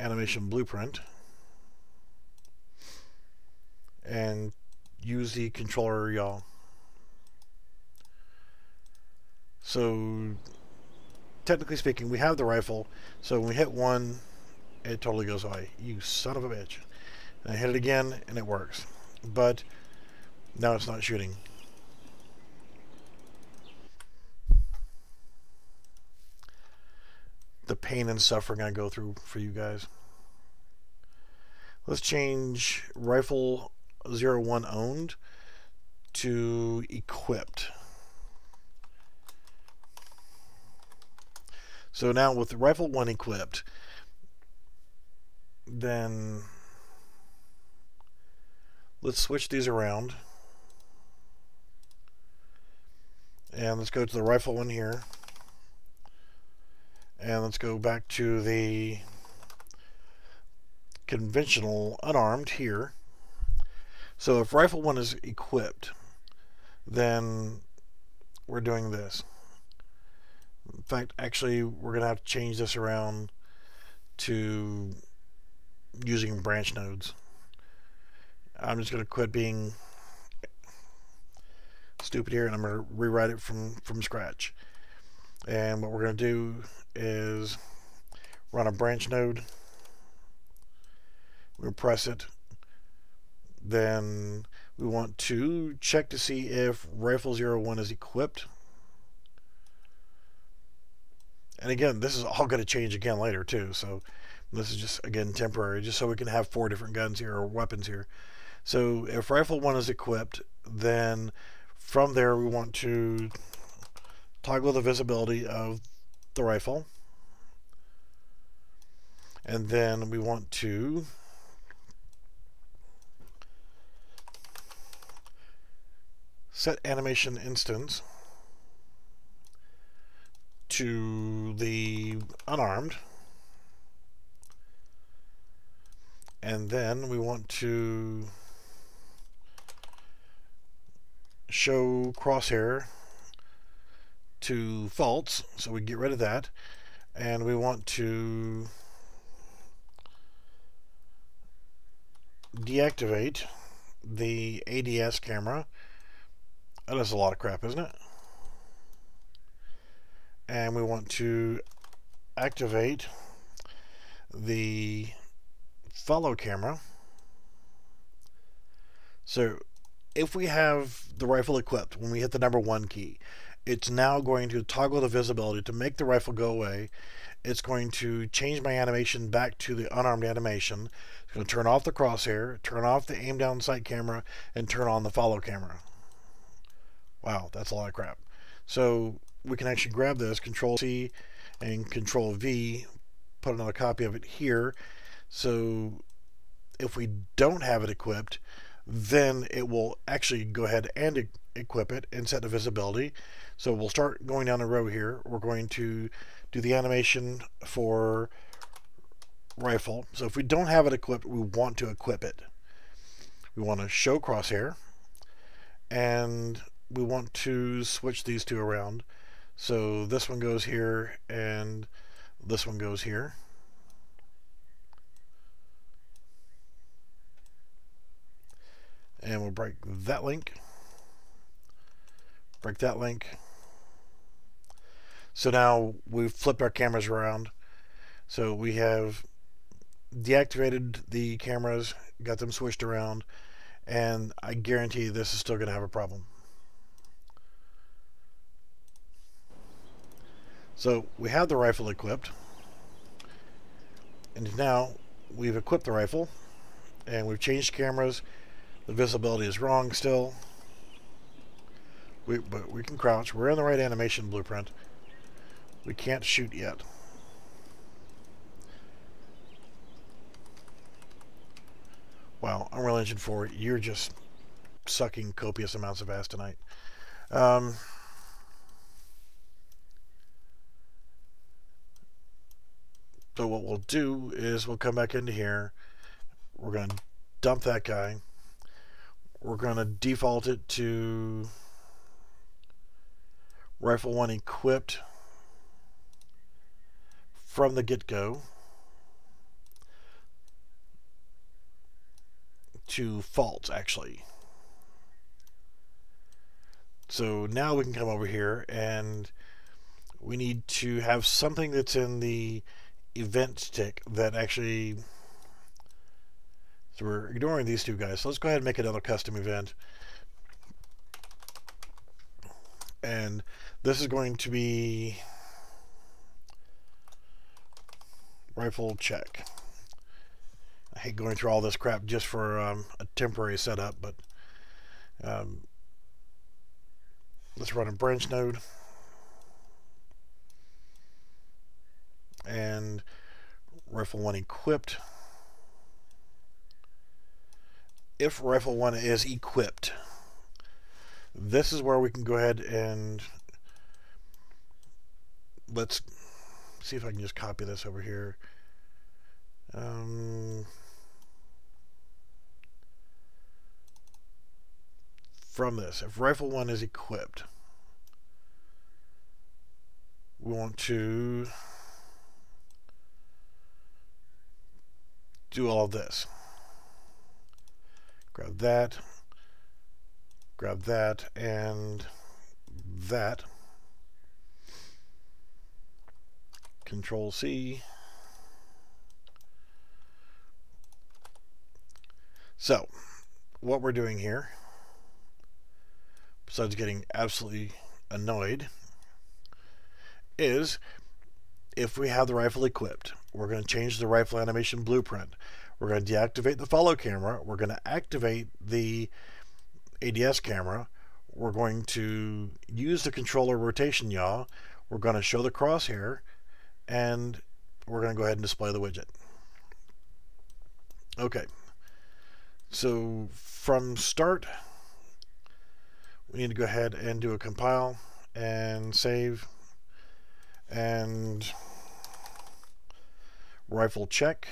animation blueprint and use the controller yaw. So technically speaking, we have the rifle. So when we hit one, it totally goes away. You son of a bitch. And I hit it again, and it works. But now it's not shooting. The pain and suffering I go through for you guys. Let's change rifle 01 owned to equipped. So now with rifle 1 equipped, then let's switch these around. And let's go to the rifle one here. And let's go back to the conventional unarmed here. So if rifle one is equipped, then we're doing this. In fact, actually, we're going to have to change this around to using branch nodes. I'm just going to quit being stupid here and I'm going to rewrite it from, from scratch. And what we're going to do is run a branch node. We press it. Then we want to check to see if rifle 01 is equipped. And again, this is all going to change again later too. So this is just, again, temporary, just so we can have four different guns here or weapons here. So if rifle one is equipped, then from there we want to toggle the visibility of the rifle. And then we want to set animation instance to the unarmed. And then we want to show crosshair to false so we get rid of that. And we want to deactivate the ADS camera. That is a lot of crap isn't it? And we want to activate the follow camera. So if we have the rifle equipped when we hit the number one key, it's now going to toggle the visibility to make the rifle go away. It's going to change my animation back to the unarmed animation. It's going to turn off the crosshair, turn off the aim down sight camera, and turn on the follow camera. Wow, that's a lot of crap. So we can actually grab this, Control C and Control V, put another copy of it here, so if we don't have it equipped, then it will actually go ahead and e equip it and set the visibility. So we'll start going down the row here. We're going to do the animation for rifle. So if we don't have it equipped, we want to equip it. We want to show crosshair and we want to switch these two around. So this one goes here and this one goes here. And we'll break that link. Break that link. So now we've flipped our cameras around. So we have deactivated the cameras, got them switched around, and I guarantee this is still going to have a problem. So we have the rifle equipped. And now we've equipped the rifle and we've changed cameras. The visibility is wrong still. We, but we can crouch. We're in the right animation blueprint. We can't shoot yet. Wow, Unreal Engine 4, you're just sucking copious amounts of ass tonight. Um, So what we'll do is we'll come back into here. We're going to dump that guy. We're going to default it to rifle 1 equipped from the get-go to false actually. So now we can come over here and we need to have something that's in the event tick that actually so we're ignoring these two guys. So let's go ahead and make another custom event. And this is going to be rifle check. I hate going through all this crap just for um, a temporary setup but um, let's run a branch node. And rifle 1 equipped. If rifle 1 is equipped, this is where we can go ahead and let's see if I can just copy this over here. Um, from this, if rifle 1 is equipped, we want to do all this. Grab that, grab that, and that. Control C. So, what we're doing here, besides getting absolutely annoyed, is if we have the rifle equipped, we're going to change the rifle animation blueprint. We're going to deactivate the follow camera. We're going to activate the ADS camera. We're going to use the controller rotation yaw. We're going to show the crosshair and we're going to go ahead and display the widget. Okay. So from start, we need to go ahead and do a compile and save and rifle check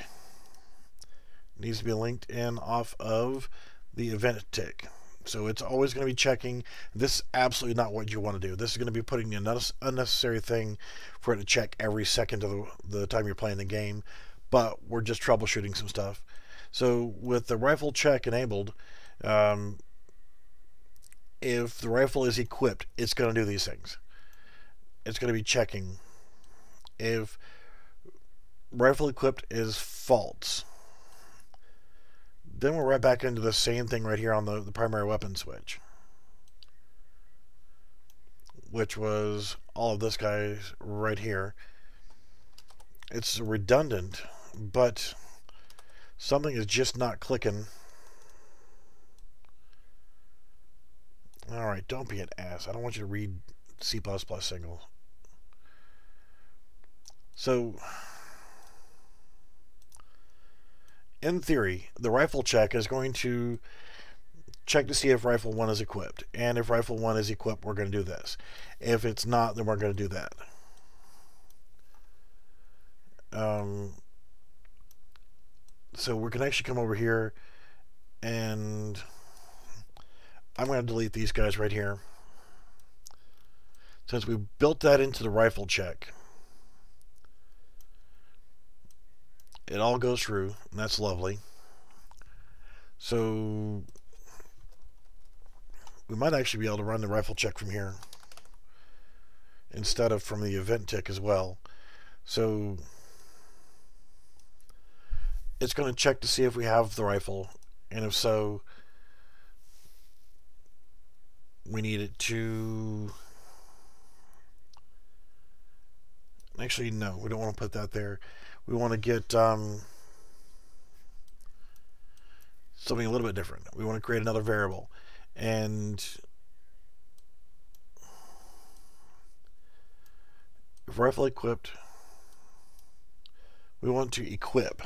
needs to be linked in off of the event tick. So it's always going to be checking. This is absolutely not what you want to do. This is going to be putting an unnecessary thing for it to check every second of the, the time you're playing the game. But we're just troubleshooting some stuff. So with the rifle check enabled, um, if the rifle is equipped, it's going to do these things. It's going to be checking. If rifle equipped is false. Then we're right back into the same thing right here on the, the primary weapon switch. Which was all of this guy right here. It's redundant, but something is just not clicking. Alright, don't be an ass. I don't want you to read C++ single. So, in theory, the rifle check is going to check to see if rifle 1 is equipped. And if rifle 1 is equipped, we're going to do this. If it's not, then we're going to do that. Um, so we can actually come over here and I'm going to delete these guys right here. Since we built that into the rifle check, it all goes through, and that's lovely. So we might actually be able to run the rifle check from here instead of from the event tick as well. So it's going to check to see if we have the rifle, and if so, we need it to. Actually, no, we don't want to put that there. We want to get um, something a little bit different. We want to create another variable. And if rifle equipped, we want to equip.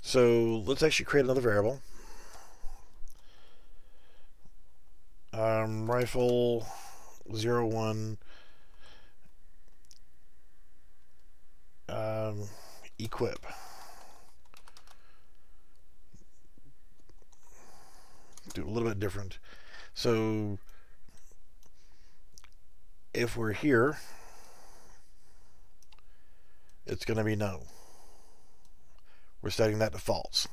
So let's actually create another variable. Um, rifle 01 um, equip. Do a little bit different. So if we're here, it's going to be no. We're setting that to false.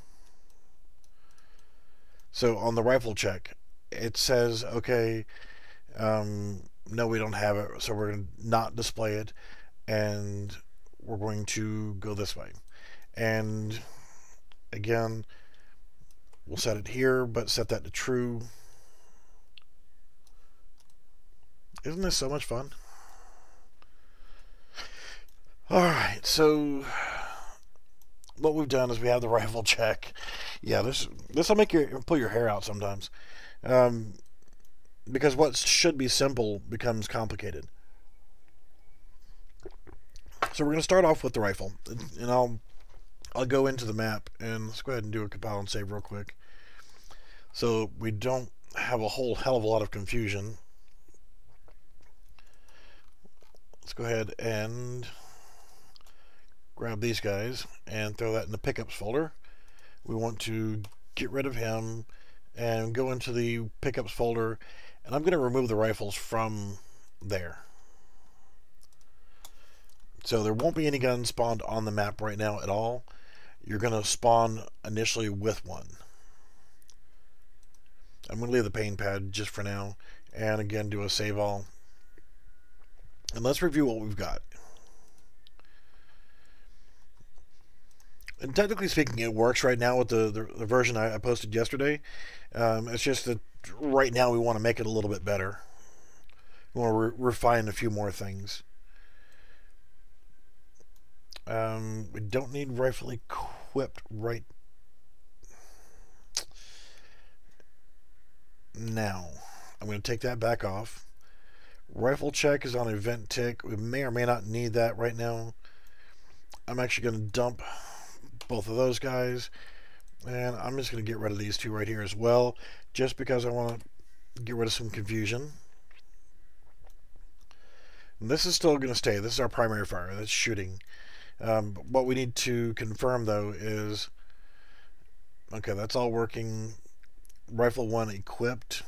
So on the rifle check, it says, okay, um, no, we don't have it, so we're going to not display it, and we're going to go this way. And again, we'll set it here, but set that to true. Isn't this so much fun? Alright, so what we've done is we have the rifle check. Yeah, this this will make you pull your hair out sometimes. Um, because what should be simple becomes complicated. So we're going to start off with the rifle, and I'll I'll go into the map and let's go ahead and do a compile and save real quick, so we don't have a whole hell of a lot of confusion. Let's go ahead and grab these guys and throw that in the pickups folder. We want to get rid of him and go into the pickups folder and I'm going to remove the rifles from there. So there won't be any guns spawned on the map right now at all. You're going to spawn initially with one. I'm going to leave the pain pad just for now and again do a save all. And let's review what we've got. and technically speaking, it works right now with the, the, the version I, posted yesterday. Um, it's just that right now we want to make it a little bit better. We want to re refine a few more things. Um, we don't need rifle equipped right now. I'm going to take that back off. Rifle check is on event tick. We may or may not need that right now. I'm actually going to dump both of those guys. And I'm just going to get rid of these two right here as well, just because I want to get rid of some confusion. And this is still going to stay. This is our primary fire. That's shooting. Um, what we need to confirm, though, is... Okay, that's all working. Rifle 1 equipped.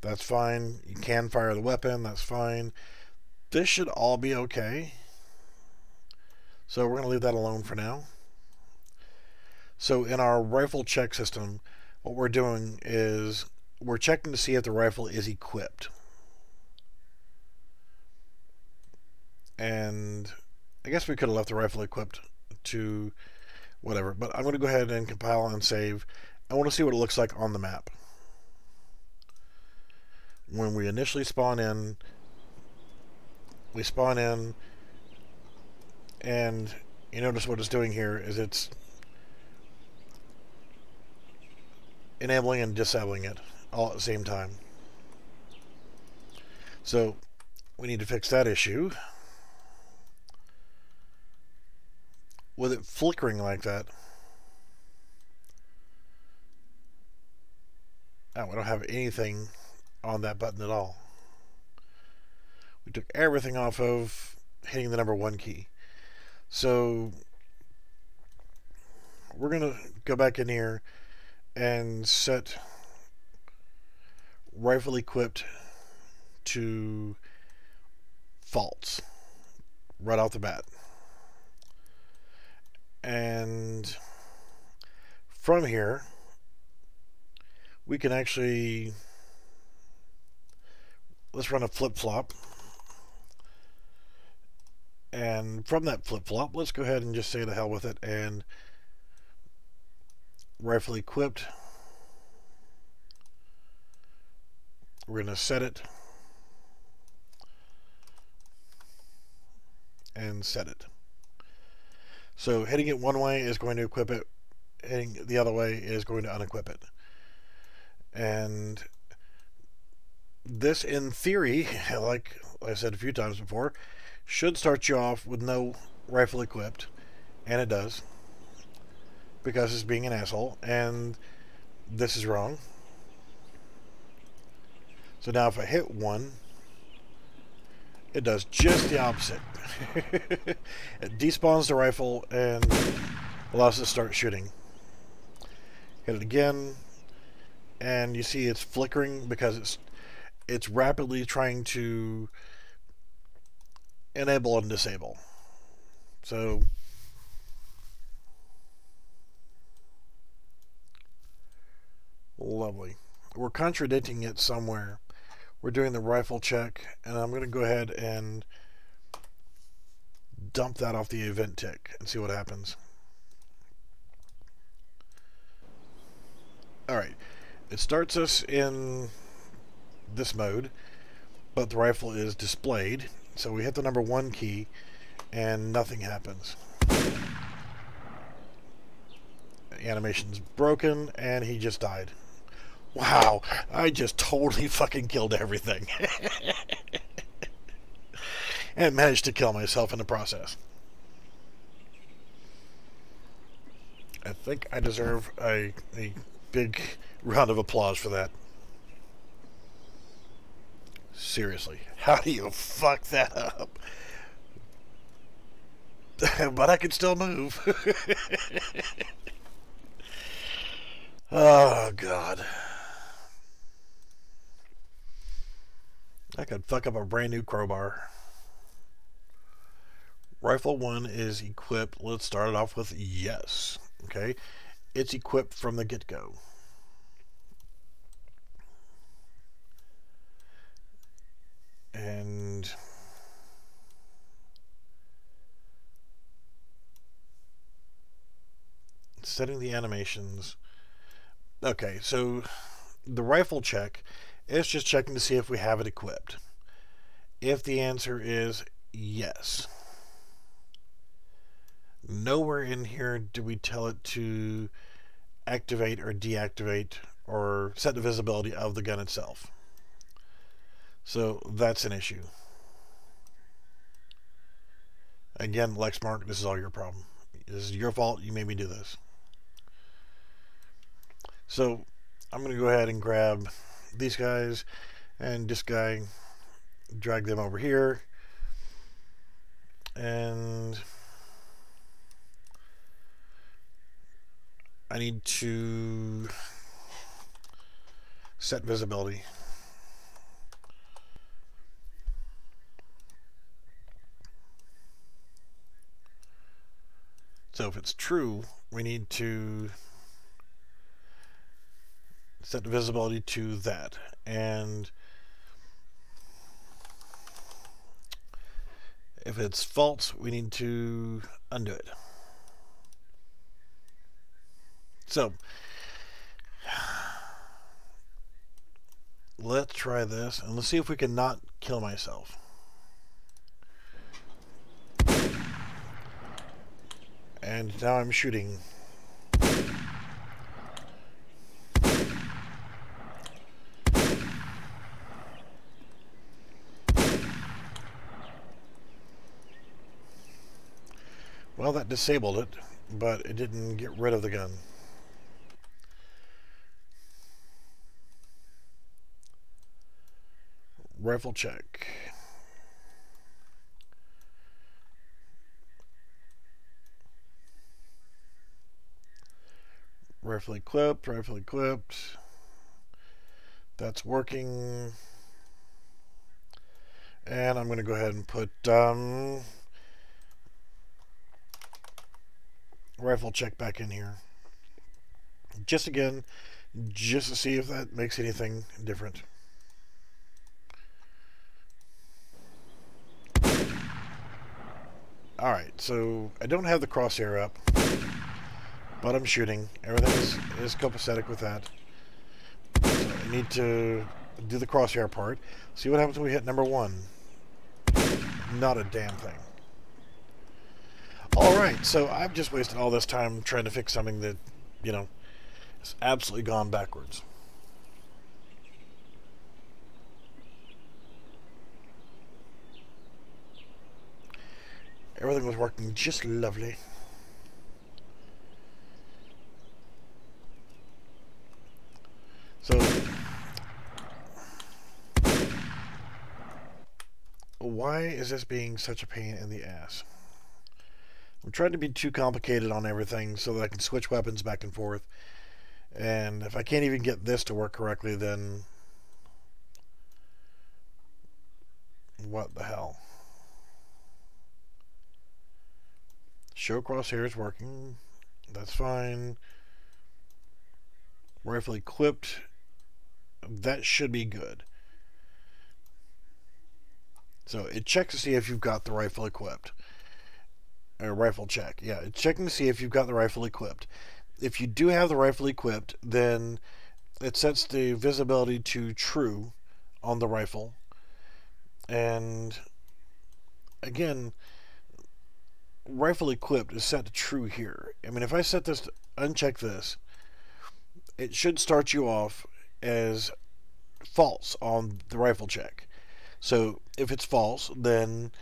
That's fine. You can fire the weapon. That's fine. This should all be okay. So we're going to leave that alone for now. So in our rifle check system, what we're doing is we're checking to see if the rifle is equipped. And I guess we could have left the rifle equipped to whatever, but I'm going to go ahead and compile and save. I want to see what it looks like on the map. When we initially spawn in, we spawn in, and you notice what it's doing here is it's enabling and disabling it all at the same time. So we need to fix that issue. With it flickering like that, oh, we don't have anything on that button at all. We took everything off of hitting the number one key. So we're going to go back in here and set rifle equipped to false right off the bat. And from here, we can actually let's run a flip-flop. And from that flip-flop let's go ahead and just say the hell with it and rifle equipped. We're going to set it and set it so hitting it one way is going to equip it hitting the other way is going to unequip it and this, in theory, <laughs> like I said a few times before, should start you off with no rifle equipped, and it does, because it's being an asshole, and this is wrong. So now if I hit one, it does just the opposite. <laughs> it despawns the rifle and allows it to start shooting. Hit it again, and you see it's flickering because it's it's rapidly trying to enable and disable. So lovely. We're contradicting it somewhere. We're doing the rifle check, and I'm going to go ahead and dump that off the event tick and see what happens. Alright, it starts us in this mode, but the rifle is displayed. So we hit the number one key and nothing happens. The animation's broken and he just died. Wow, I just totally fucking killed everything. and managed to kill myself in the process. I think I deserve a, a big round of applause for that. Seriously, how do you fuck that up? <laughs> but I can still move. <laughs> oh, God. I could fuck up a brand new crowbar. Rifle 1 is equipped. Let's start it off with yes. Okay. It's equipped from the get-go. and setting the animations. Okay, so the rifle check is just checking to see if we have it equipped. If the answer is yes, nowhere in here do we tell it to activate or deactivate or set the visibility of the gun itself. So that's an issue. Again, Lexmark, this is all your problem. This is your fault. You made me do this. So I'm going to go ahead and grab these guys and this guy, drag them over here. And I need to set visibility. So if it's true, we need to set visibility to that. And if it's false, we need to undo it. So let's try this and let's see if we can not kill myself. And now I'm shooting. That disabled it, but it didn't get rid of the gun. Rifle check. Rifle equipped, rifle equipped. That's working. And I'm going to go ahead and put um, rifle check back in here. Just again just to see if that makes anything different. Alright, so I don't have the crosshair up, but I'm shooting. Everything is, is copacetic with that. So I need to do the crosshair part. See what happens when we hit number one. Not a damn thing. Alright, so I've just wasted all this time trying to fix something that, you know, has absolutely gone backwards. Everything was working just lovely. So, why is this being such a pain in the ass? I'm trying to be too complicated on everything so that I can switch weapons back and forth. And if I can't even get this to work correctly, then what the hell? Show crosshair is working. That's fine. Rifle equipped. That should be good. So it checks to see if you've got the rifle equipped. A rifle check. Yeah, it's checking to see if you've got the rifle equipped. If you do have the rifle equipped, then it sets the visibility to true on the rifle. And again, rifle equipped is set to true here. I mean, if I set this to uncheck this, it should start you off as false on the rifle check. So if it's false, then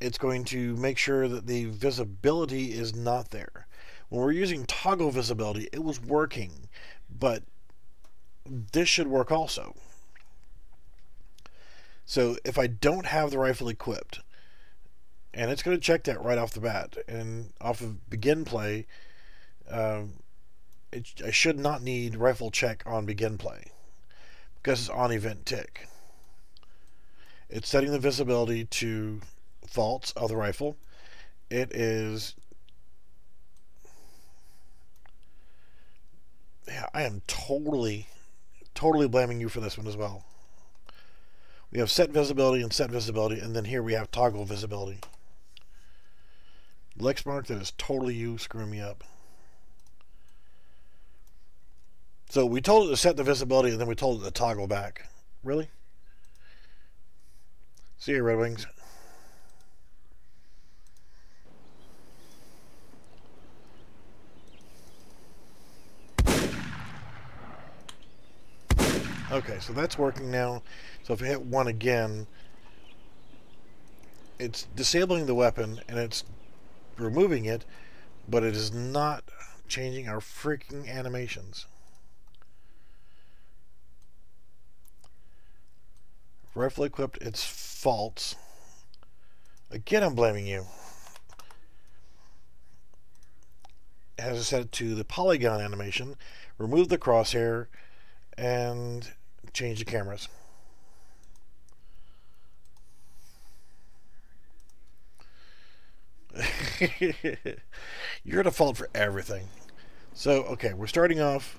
it's going to make sure that the visibility is not there. When we're using toggle visibility, it was working, but this should work also. So if I don't have the rifle equipped, and it's going to check that right off the bat. And off of begin play, um, it, I should not need rifle check on begin play because it's on event tick. It's setting the visibility to false of the rifle. It is. Yeah, I am totally, totally blaming you for this one as well. We have set visibility and set visibility, and then here we have toggle visibility. Lexmark, that is totally you screwing me up. So we told it to set the visibility and then we told it to toggle back. Really? See you, Red Wings. Okay, so that's working now. So if I hit one again, it's disabling the weapon and it's removing it, but it is not changing our freaking animations. Rifle equipped, it's false. Again, I'm blaming you. It has it set to the polygon animation, remove the crosshair, and change the cameras. <laughs> You're at fault for everything. So, okay, we're starting off,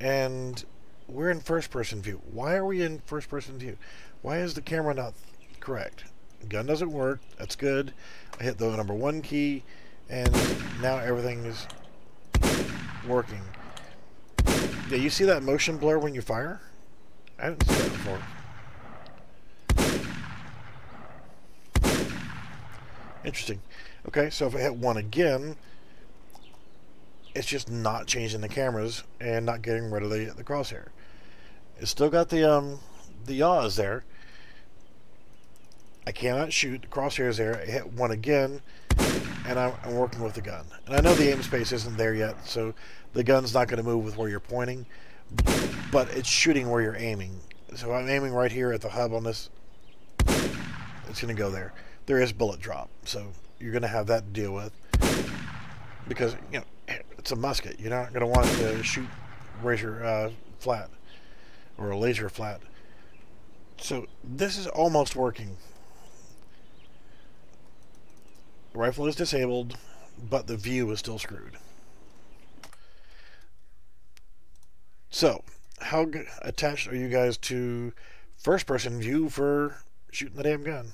and we're in first person view. Why are we in first person view? Why is the camera not correct? gun doesn't work. That's good. I hit the number one key, and now everything is working. Yeah, you see that motion blur when you fire? I see that before. Interesting. Okay, so if I hit one again, it's just not changing the cameras and not getting rid of the, the crosshair. It's still got the um the yaws there. I cannot shoot. The crosshair is there. I hit one again, and I'm, I'm working with the gun. And I know the aim space isn't there yet, so the gun's not going to move with where you're pointing, but it's shooting where you're aiming. So I'm aiming right here at the hub on this. It's going to go there. There is bullet drop, so you're going to have that to deal with because you know it's a musket. You're not going to want to shoot razor uh, flat or a laser flat. So this is almost working. The rifle is disabled, but the view is still screwed. So, how attached are you guys to first person view for shooting the damn gun?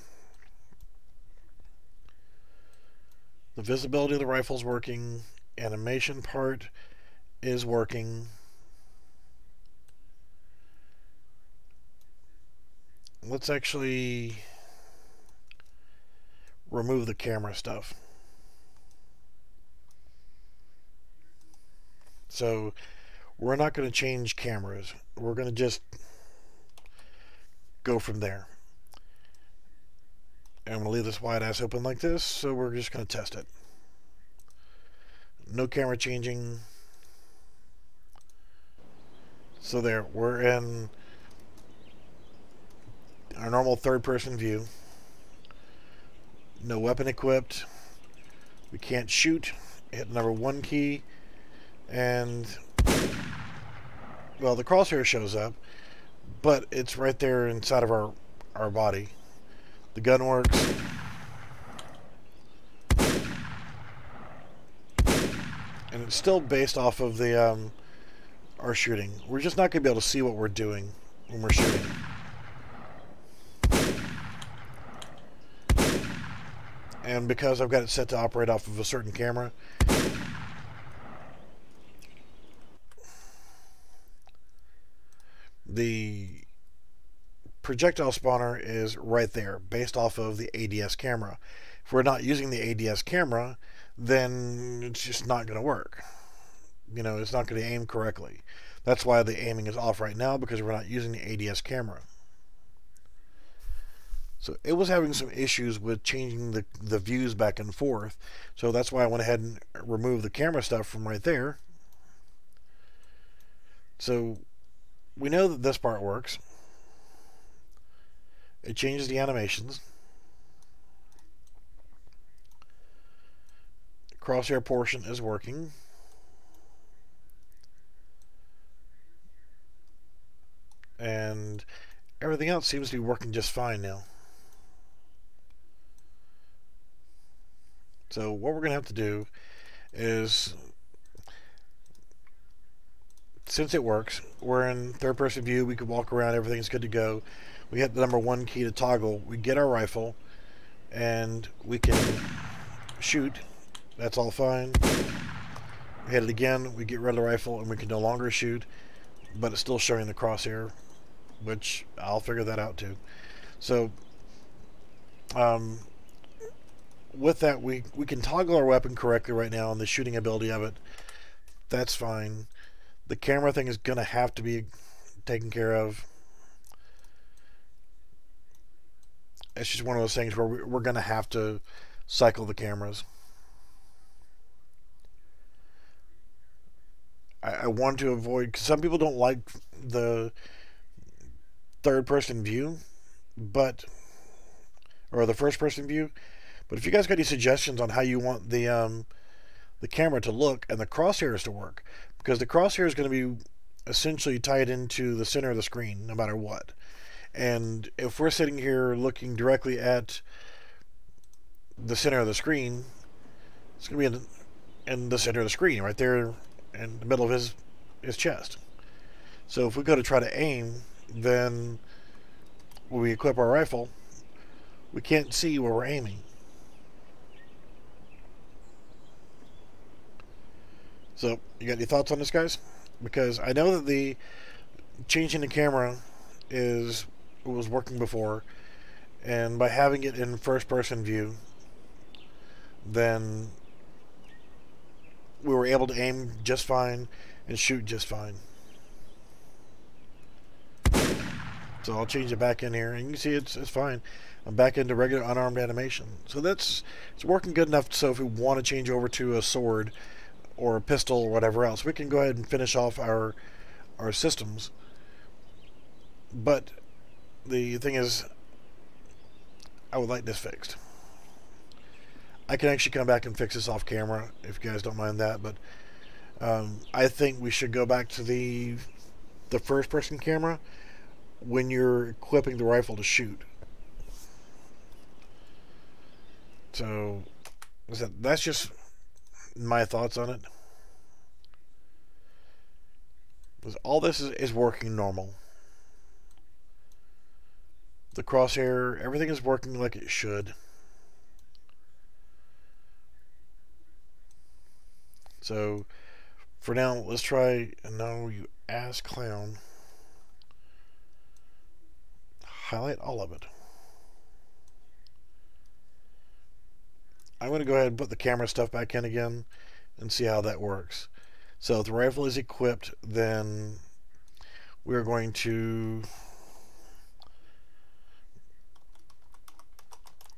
The visibility of the rifle's working. Animation part is working. Let's actually remove the camera stuff. So we're not going to change cameras. We're going to just go from there. And I'm going to leave this wide ass open like this, so we're just going to test it. No camera changing. So there, we're in our normal third person view. No weapon equipped. We can't shoot. Hit number one key. And, well, the crosshair shows up, but it's right there inside of our, our body. The gun works. And it's still based off of the um, our shooting. We're just not going to be able to see what we're doing when we're shooting. And because I've got it set to operate off of a certain camera, the projectile spawner is right there based off of the ADS camera. If we're not using the ADS camera, then it's just not going to work. You know, it's not going to aim correctly. That's why the aiming is off right now because we're not using the ADS camera. So it was having some issues with changing the, the views back and forth. So that's why I went ahead and removed the camera stuff from right there. So we know that this part works. It changes the animations. Crosshair portion is working. And everything else seems to be working just fine now. So what we're going to have to do is since it works, we're in third person view, we can walk around, everything's good to go. We hit the number one key to toggle, we get our rifle, and we can shoot. That's all fine. We hit it again, we get rid of the rifle, and we can no longer shoot, but it's still showing the crosshair, which I'll figure that out too. So, um, with that, we, we can toggle our weapon correctly right now and the shooting ability of it. That's fine the camera thing is going to have to be taken care of. It's just one of those things where we're going to have to cycle the cameras. I, want to avoid, because some people don't like the third person view, but, or the first person view. But if you guys got any suggestions on how you want the, um, the camera to look and the crosshairs to work, because the crosshair is going to be essentially tied into the center of the screen no matter what. And if we're sitting here looking directly at the center of the screen, it's going to be in, in the center of the screen, right there in the middle of his his chest. So if we go to try to aim, then when we equip our rifle, we can't see where we're aiming. So, you got any thoughts on this, guys? Because I know that the changing the camera is it was working before, and by having it in first-person view, then we were able to aim just fine and shoot just fine. So I'll change it back in here, and you can see it's, it's fine. I'm back into regular unarmed animation. So that's it's working good enough so if we want to change over to a sword, or a pistol or whatever else. We can go ahead and finish off our our systems. But the thing is, I would like this fixed. I can actually come back and fix this off camera if you guys don't mind that. But um, I think we should go back to the the first person camera when you're equipping the rifle to shoot. So that's just my thoughts on it. All this is, is working normal. The crosshair, everything is working like it should. So, for now, let's try, now you ass clown, highlight all of it. I'm going to go ahead and put the camera stuff back in again and see how that works. So if the rifle is equipped, then we're going to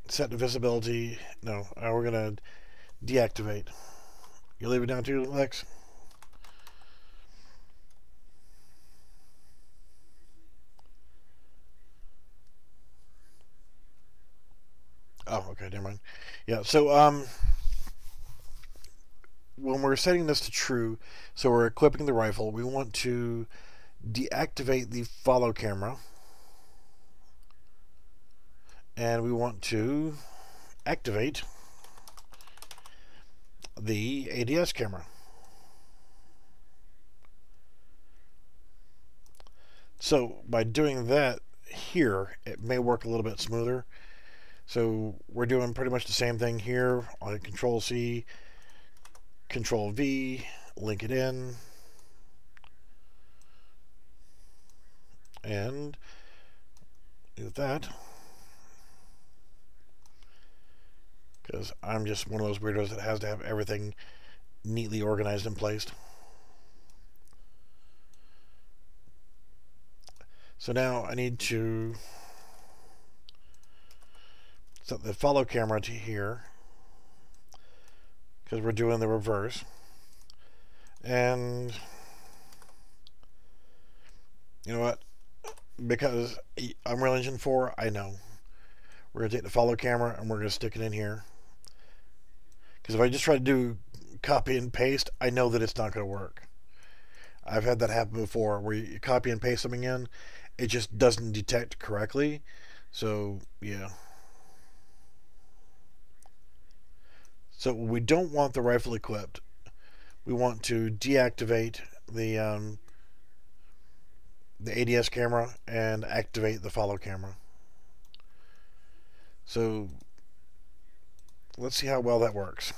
set the visibility. No, uh, we're going to deactivate. You leave it down to Lex? Oh, okay, never mind. Yeah, so um, when we're setting this to true, so we're equipping the rifle, we want to deactivate the follow camera. And we want to activate the ADS camera. So by doing that here, it may work a little bit smoother. So we're doing pretty much the same thing here. I Control C, Control V, link it in, and do that. Because I'm just one of those weirdos that has to have everything neatly organized and placed. So now I need to set the follow camera to here because we're doing the reverse. And you know what? Because Unreal Engine 4, I know. We're going to take the follow camera and we're going to stick it in here. Because if I just try to do copy and paste, I know that it's not going to work. I've had that happen before where you copy and paste something in, it just doesn't detect correctly. So, yeah. So we don't want the rifle equipped. We want to deactivate the um, the ADS camera and activate the follow camera. So let's see how well that works.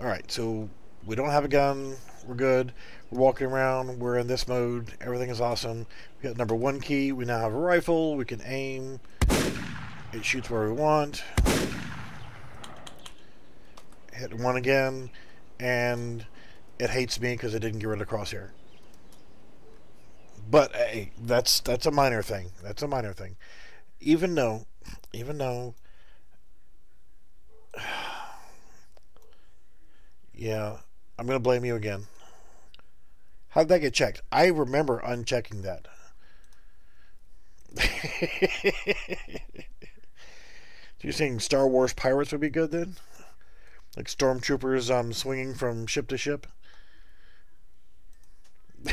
Alright, so we don't have a gun. We're good. We're walking around. We're in this mode. Everything is awesome. We got number one key. We now have a rifle. We can aim. It shoots where we want hit one again, and it hates me because it didn't get rid of crosshair. But hey, that's that's a minor thing. That's a minor thing. Even though, even though, <sighs> yeah, I'm gonna blame you again. How did that get checked? I remember unchecking that. Do you think Star Wars Pirates would be good then? Like stormtroopers um, swinging from ship to ship. <laughs>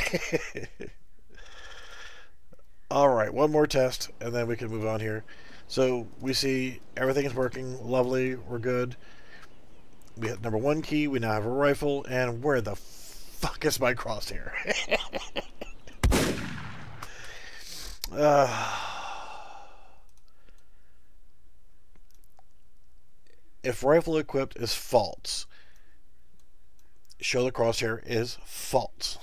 All right, one more test, and then we can move on here. So we see everything is working, lovely, we're good. We hit number one key, we now have a rifle, and where the fuck is my crosshair? uh, <laughs> if rifle equipped is false, show the crosshair is false.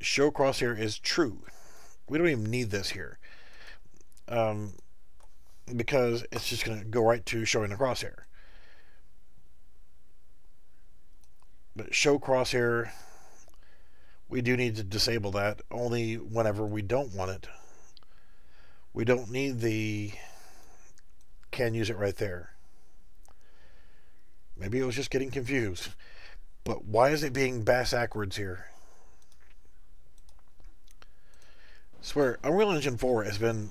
Show crosshair is true. We don't even need this here. Um, because it's just going to go right to showing the crosshair. But show crosshair, we do need to disable that only whenever we don't want it. We don't need the can use it right there. Maybe it was just getting confused. But why is it being bass backwards here? Swear, Unreal Engine 4 has been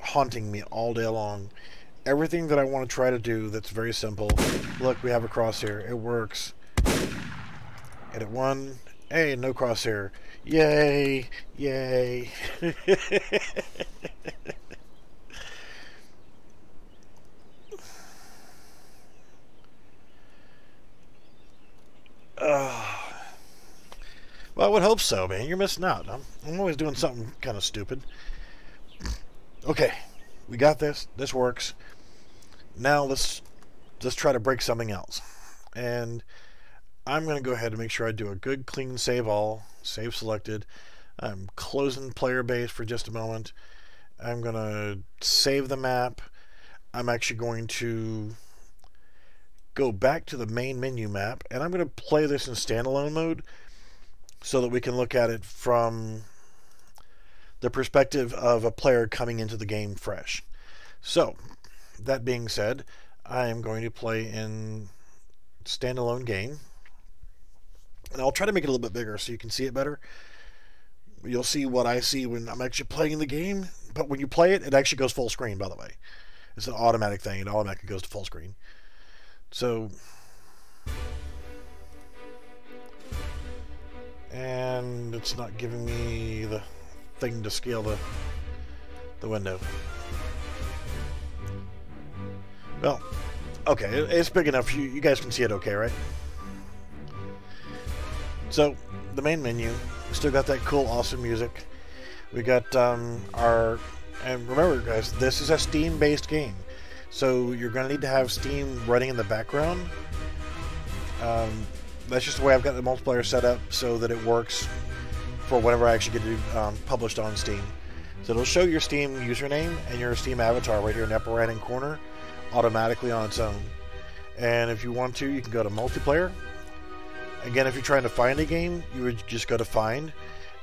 haunting me all day long. Everything that I want to try to do that's very simple. Look, we have a crosshair. It works. Edit one. Hey, no crosshair. Yay! Yay! <laughs> Well, I would hope so, man. You're missing out. I'm, I'm always doing something kind of stupid. Okay, we got this. This works. Now let's let's try to break something else. And I'm going to go ahead and make sure I do a good clean save all, save selected. I'm closing player base for just a moment. I'm going to save the map. I'm actually going to go back to the main menu map and I'm going to play this in standalone mode so that we can look at it from the perspective of a player coming into the game fresh. So, that being said, I am going to play in standalone game. And I'll try to make it a little bit bigger so you can see it better. You'll see what I see when I'm actually playing the game. But when you play it, it actually goes full screen, by the way. It's an automatic thing. It automatically goes to full screen. So... And it's not giving me the thing to scale the, the window. Well, okay, it's big enough. You, you guys can see it okay, right? So, the main menu, still got that cool, awesome music. We got um, our, and remember guys, this is a Steam-based game. So you're going to need to have Steam running in the background. Um, that's just the way I've got the multiplayer set up so that it works for whenever I actually get it um, published on Steam. So it'll show your Steam username and your Steam avatar right here in the upper right hand corner automatically on its own. And if you want to, you can go to multiplayer. Again, if you're trying to find a game, you would just go to find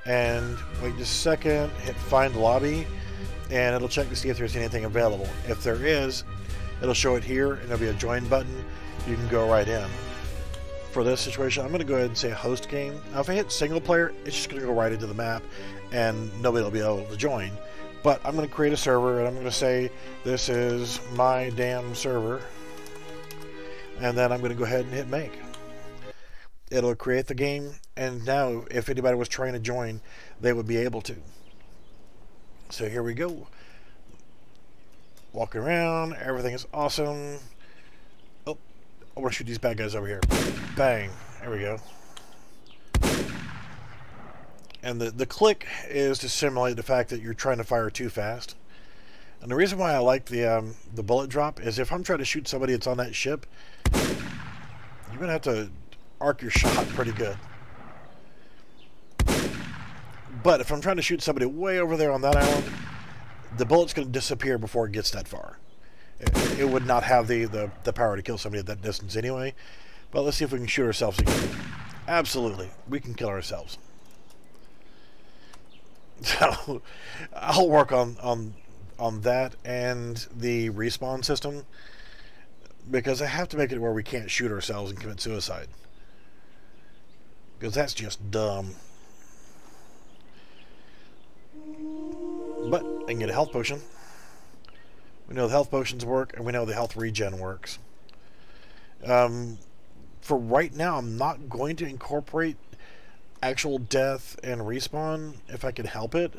and wait just a second, hit find lobby, and it'll check to see if there's anything available. If there is, it'll show it here and there'll be a join button. You can go right in. For this situation, I'm going to go ahead and say host game. Now, if I hit single player, it's just going to go right into the map and nobody will be able to join. But I'm going to create a server and I'm going to say this is my damn server. And then I'm going to go ahead and hit make. It'll create the game and now if anybody was trying to join, they would be able to. So here we go. Walking around, everything is awesome. I want to shoot these bad guys over here. Bang. There we go. And the, the click is to simulate the fact that you're trying to fire too fast. And the reason why I like the um, the bullet drop is if I'm trying to shoot somebody that's on that ship, you're going to have to arc your shot pretty good. But if I'm trying to shoot somebody way over there on that island, the bullet's going to disappear before it gets that far. It, it, would not have the, the, the power to kill somebody at that distance anyway. But let's see if we can shoot ourselves again. Absolutely. We can kill ourselves. <laughs> So I'll work on on on that and the respawn system because I have to make it where we can't shoot ourselves and commit suicide. Because that's just dumb. But I can get a health potion. We know the health potions work, and we know the health regen works. Um, for right now, I'm not going to incorporate actual death and respawn if I can help it.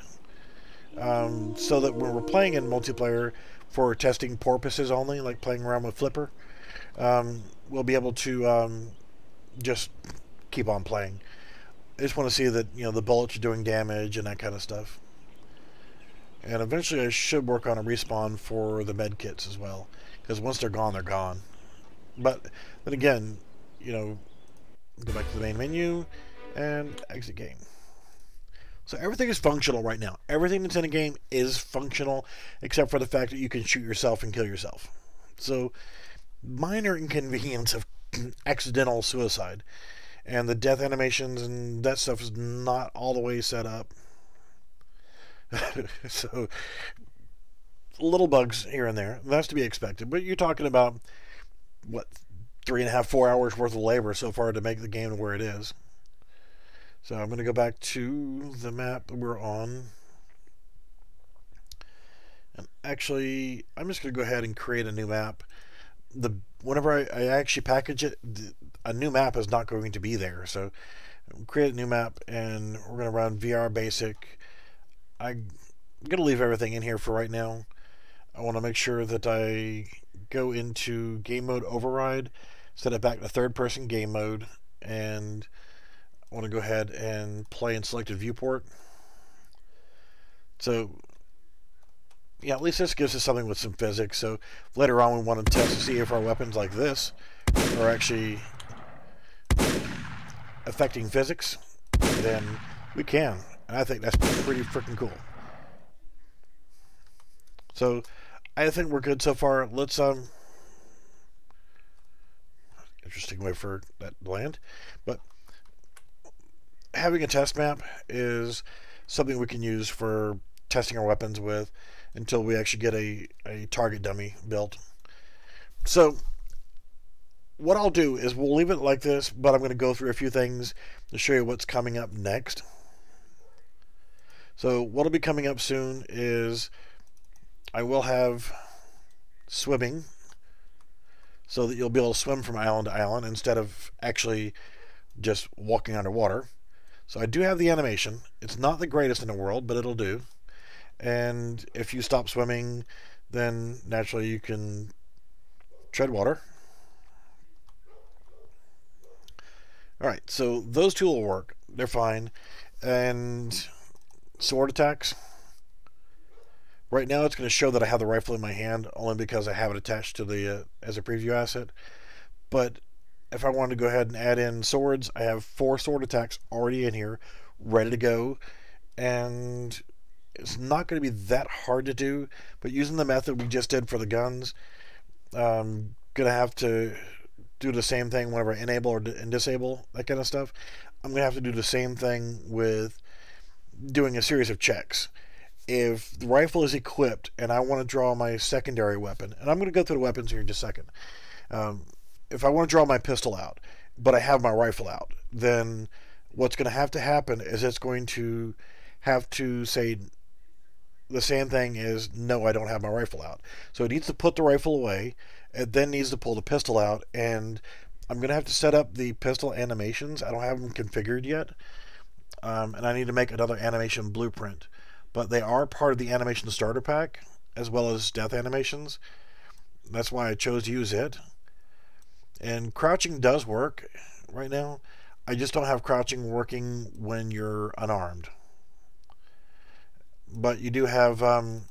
Um, so that when we're playing in multiplayer for testing purposes only, like playing around with Flipper, um, we'll be able to um, just keep on playing. I just want to see that you know the bullets are doing damage and that kind of stuff. And eventually I should work on a respawn for the med kits as well. Because once they're gone, they're gone. But then again, you know, go back to the main menu and exit game. So everything is functional right now. Everything that's in a game is functional, except for the fact that you can shoot yourself and kill yourself. So minor inconvenience of <clears throat> accidental suicide. And the death animations and that stuff is not all the way set up. <laughs> so little bugs here and there. That's to be expected. But you're talking about what three and a half, four hours worth of labor so far to make the game where it is. So I'm going to go back to the map that we're on. And actually, I'm just going to go ahead and create a new map. The Whenever I, I actually package it, the, a new map is not going to be there. So create a new map and we're going to run VR basic. I'm going to leave everything in here for right now. I want to make sure that I go into game mode override, set it back to third person game mode, and I want to go ahead and play in selected viewport. So, yeah, at least this gives us something with some physics. So later on we want to test to see if our weapons like this are actually affecting physics, then we can. And I think that's pretty freaking cool. So I think we're good so far. Let's um interesting way for that land. But having a test map is something we can use for testing our weapons with until we actually get a, a target dummy built. So what I'll do is we'll leave it like this, but I'm going to go through a few things to show you what's coming up next. So what'll be coming up soon is I will have swimming so that you'll be able to swim from island to island instead of actually just walking underwater. So I do have the animation. It's not the greatest in the world, but it'll do. And if you stop swimming, then naturally you can tread water. Alright, so those two will work. They're fine. And sword attacks. Right now it's going to show that I have the rifle in my hand only because I have it attached to the uh, as a preview asset. But if I wanted to go ahead and add in swords, I have four sword attacks already in here, ready to go. And it's not going to be that hard to do, but using the method we just did for the guns, I'm um, going to have to do the same thing whenever I enable or and disable, that kind of stuff. I'm going to have to do the same thing with doing a series of checks. If the rifle is equipped and I want to draw my secondary weapon, and I'm going to go through the weapons here in just a second. Um, if I want to draw my pistol out, but I have my rifle out, then what's going to have to happen is it's going to have to say the same thing is no, I don't have my rifle out. So it needs to put the rifle away. It then needs to pull the pistol out, and I'm going to have to set up the pistol animations. I don't have them configured yet um, and I need to make another animation blueprint. But they are part of the animation starter pack, as well as death animations. That's why I chose to use it. And crouching does work right now. I just don't have crouching working when you're unarmed. But you do have um,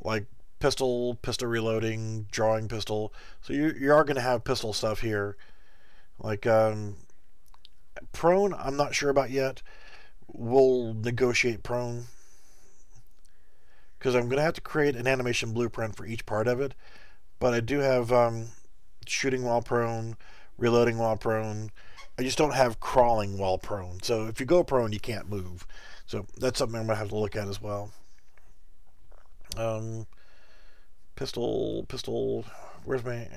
like pistol, pistol reloading, drawing pistol. So you, you are going to have pistol stuff here. Like um, prone, I'm not sure about yet we'll negotiate prone because I'm going to have to create an animation blueprint for each part of it. But I do have um, shooting while prone, reloading while prone. I just don't have crawling while prone. So if you go prone, you can't move. So that's something I'm going to have to look at as well. Um, pistol, pistol, where's my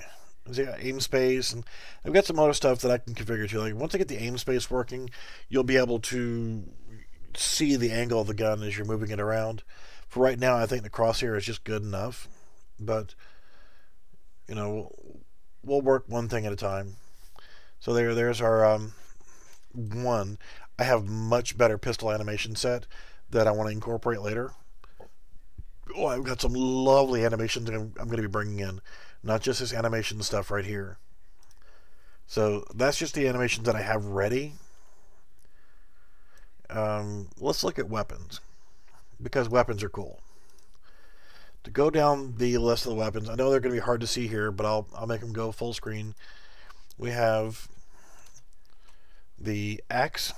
yeah, aim space, and I've got some other stuff that I can configure too. Like once I get the aim space working, you'll be able to see the angle of the gun as you're moving it around. For right now, I think the crosshair is just good enough, but you know, we'll work one thing at a time. So there, there's our um, one. I have much better pistol animation set that I want to incorporate later. Oh, I've got some lovely animations I'm, I'm going to be bringing in, not just this animation stuff right here. So that's just the animations that I have ready um, let's look at weapons because weapons are cool. To go down the list of the weapons, I know they're going to be hard to see here, but I'll, I'll make them go full screen. We have the axe.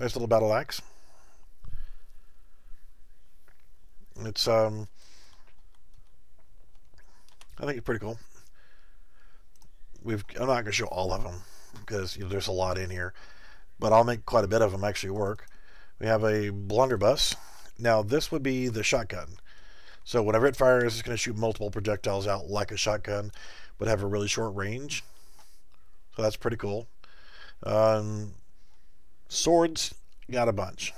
Nice little battle axe. It's, um, I think it's pretty cool. We've, I'm not going to show all of them because you know, there's a lot in here but I'll make quite a bit of them actually work. We have a blunderbuss. Now this would be the shotgun. So whenever it fires, it's going to shoot multiple projectiles out like a shotgun, but have a really short range. So that's pretty cool. Um, swords, got a bunch.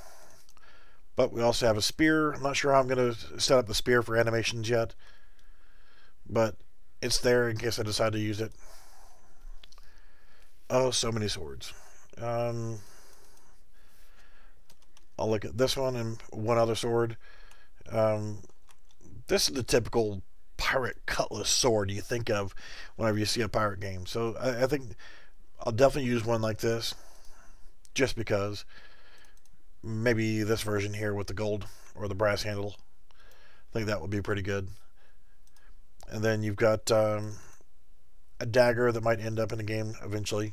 But we also have a spear. I'm not sure how I'm going to set up the spear for animations yet. But it's there in case I decide to use it. Oh, so many swords. Um, I'll look at this one and one other sword. Um, this is the typical pirate cutlass sword you think of whenever you see a pirate game. So I, I think I'll definitely use one like this. just because. Maybe this version here with the gold or the brass handle. I think that would be pretty good. And then you've got um, a dagger that might end up in the game eventually.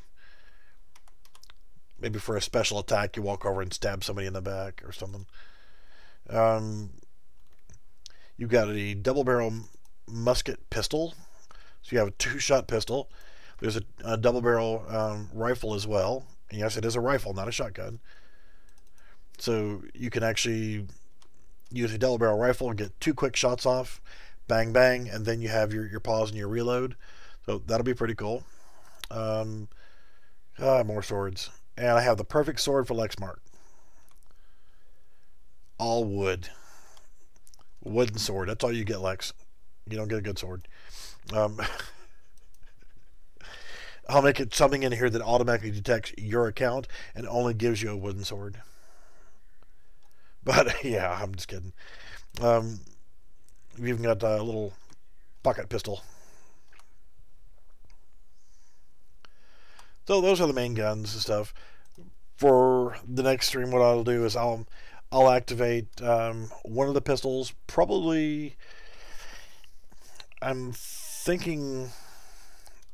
Maybe for a special attack, you walk over and stab somebody in the back or something. Um, you've got a double barrel musket pistol. So you have a two shot pistol. There's a, a double barrel um, rifle as well. And yes, it is a rifle, not a shotgun. So you can actually use a double barrel rifle and get two quick shots off, bang bang, and then you have your, your pause and your reload. So that'll be pretty cool. Um, ah, more swords. And I have the perfect sword for Lexmark. All wood. Wooden sword. That's all you get, Lex. You don't get a good sword. Um, <laughs> I'll make it something in here that automatically detects your account and only gives you a wooden sword. But <laughs> yeah, I'm just kidding. Um, we've even got a little pocket pistol. So those are the main guns and stuff. For the next stream, what I'll do is I'll I'll activate um, one of the pistols. Probably, I'm thinking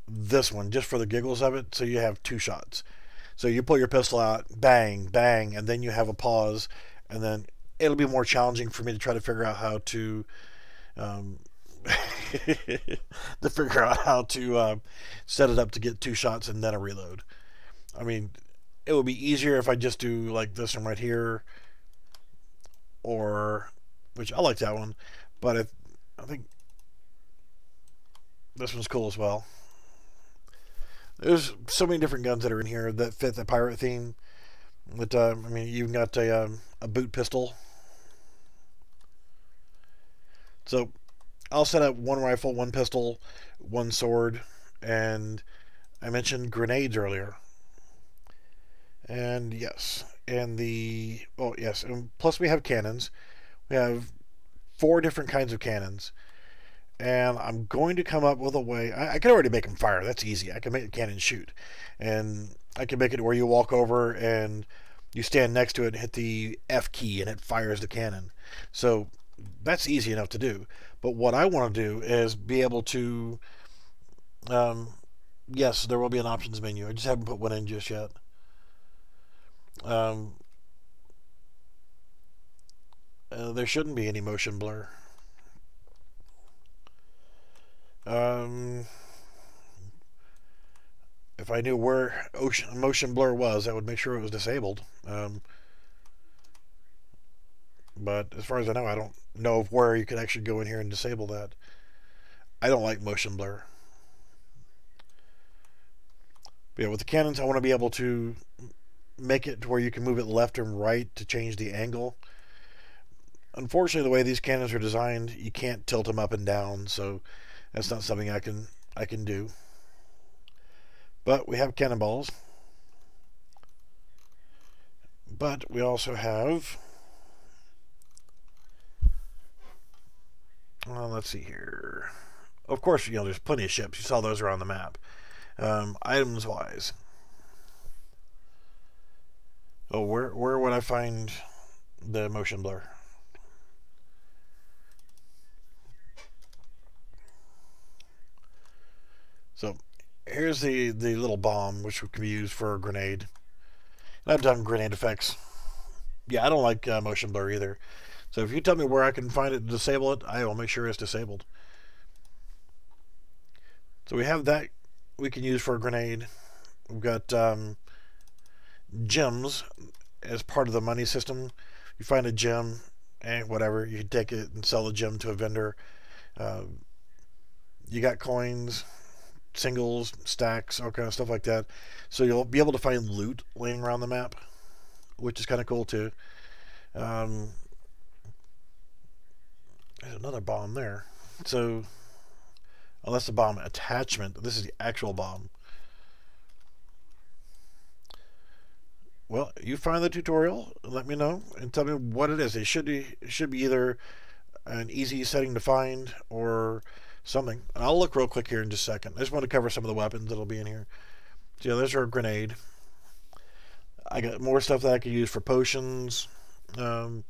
this one just for the giggles of it. So you have two shots. So you pull your pistol out, bang, bang, and then you have a pause, and then it'll be more challenging for me to try to figure out how to um, <laughs> to figure out how to uh, set it up to get two shots and then a reload. I mean, it would be easier if I just do like this one right here, or which I like that one, but if, I think this one's cool as well. There's so many different guns that are in here that fit the pirate theme. But uh, I mean, you've got a um, a boot pistol. So I'll set up one rifle, one pistol, one sword, and I mentioned grenades earlier. And yes, and the oh yes, and plus we have cannons. We have four different kinds of cannons and I'm going to come up with a way. I, I, can already make them fire. That's easy. I can make a cannon shoot, and I can make it where you walk over and you stand next to it and hit the F key, and it fires the cannon. So that's easy enough to do. But what I want to do is be able to. Um, yes, there will be an options menu. I just haven't put one in just yet. Um, uh, there shouldn't be any motion blur. Um, if I knew where ocean, motion blur was, I would make sure it was disabled. Um, but as far as I know, I don't know of where you could actually go in here and disable that. I don't like motion blur. But yeah, with the cannons, I want to be able to make it to where you can move it left and right to change the angle. Unfortunately, the way these cannons are designed, you can't tilt them up and down, so that's not something I can I can do. But we have cannonballs. But we also have well, let's see here. Of course, you know, there's plenty of ships. You saw those around the map. Um, items wise. Oh, where where would I find the motion blur? So here's the, the little bomb, which can be used for a grenade. And I've done grenade effects. Yeah, I don't like uh, motion blur either. So if you tell me where I can find it to disable it, I will make sure it's disabled. So we have that we can use for a grenade. We've got um, gems as part of the money system. You find a gem, and whatever, you can take it and sell the gem to a vendor. Uh, you got coins, singles, stacks, all kind of stuff like that. So you'll be able to find loot laying around the map, which is kind of cool too. Um, there's another bomb there. So, unless the bomb attachment, this is the actual bomb. Well, you find the tutorial, let me know, and tell me what it is. It should be, it should be either an easy setting to find or something. I'll look real quick here in just a second. I just want to cover some of the weapons that'll be in here. So yeah, there's our grenade. I got more stuff that I could use for potions, um,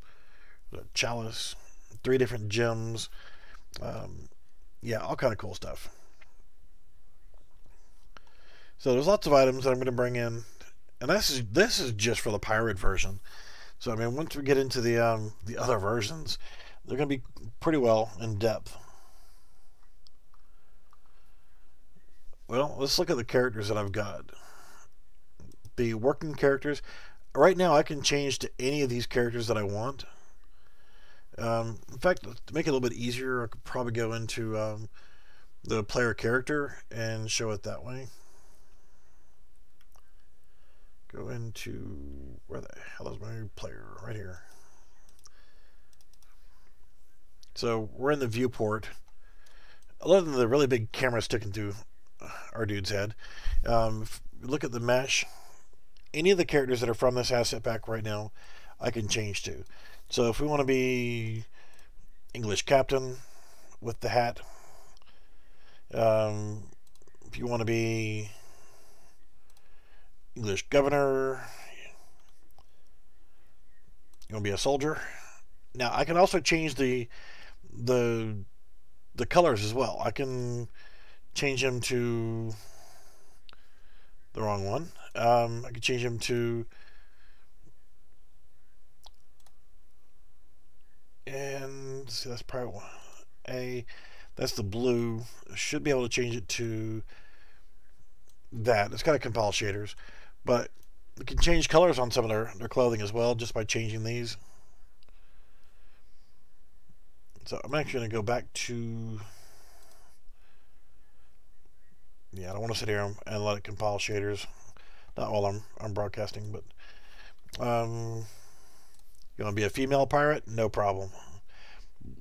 chalice, three different gems. Um, yeah, all kind of cool stuff. So there's lots of items that I'm going to bring in, and this is this is just for the pirate version. So I mean, once we get into the um, the other versions, they're going to be pretty well in depth. Well, let's look at the characters that I've got. The working characters. Right now, I can change to any of these characters that I want. Um, in fact, to make it a little bit easier, I could probably go into um, the player character and show it that way. Go into, where the hell is my player? Right here. So we're in the viewport. Other than the really big camera sticking through our dude's head, um, look at the mesh. Any of the characters that are from this asset pack right now, I can change to. So if we want to be English captain with the hat, um, if you want to be English governor, you want to be a soldier. Now I can also change the the the colors as well. I can change them to the wrong one. Um, I can change them to and see that's probably. A that's the blue. Should be able to change it to that. It's got compile shaders, but you can change colors on some of their, their clothing as well just by changing these. So I'm actually going to go back to... Yeah, I don't want to sit here and let it compile shaders. Not while I'm, I'm broadcasting, but... Um, you want to be a female pirate? No problem.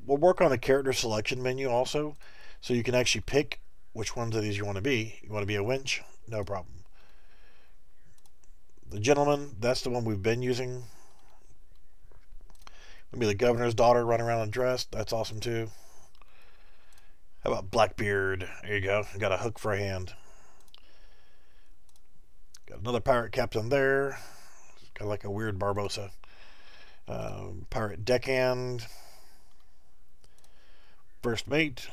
We'll work on the character selection menu also, so you can actually pick which ones of these you want to be. You want to be a winch? No problem. The gentleman, that's the one we've been using Maybe the governor's daughter running around dressed. That's awesome too. How about Blackbeard? There you go. Got a hook for a hand. Got another pirate captain there. Got like a weird Barbossa. Um, pirate deckhand. First mate.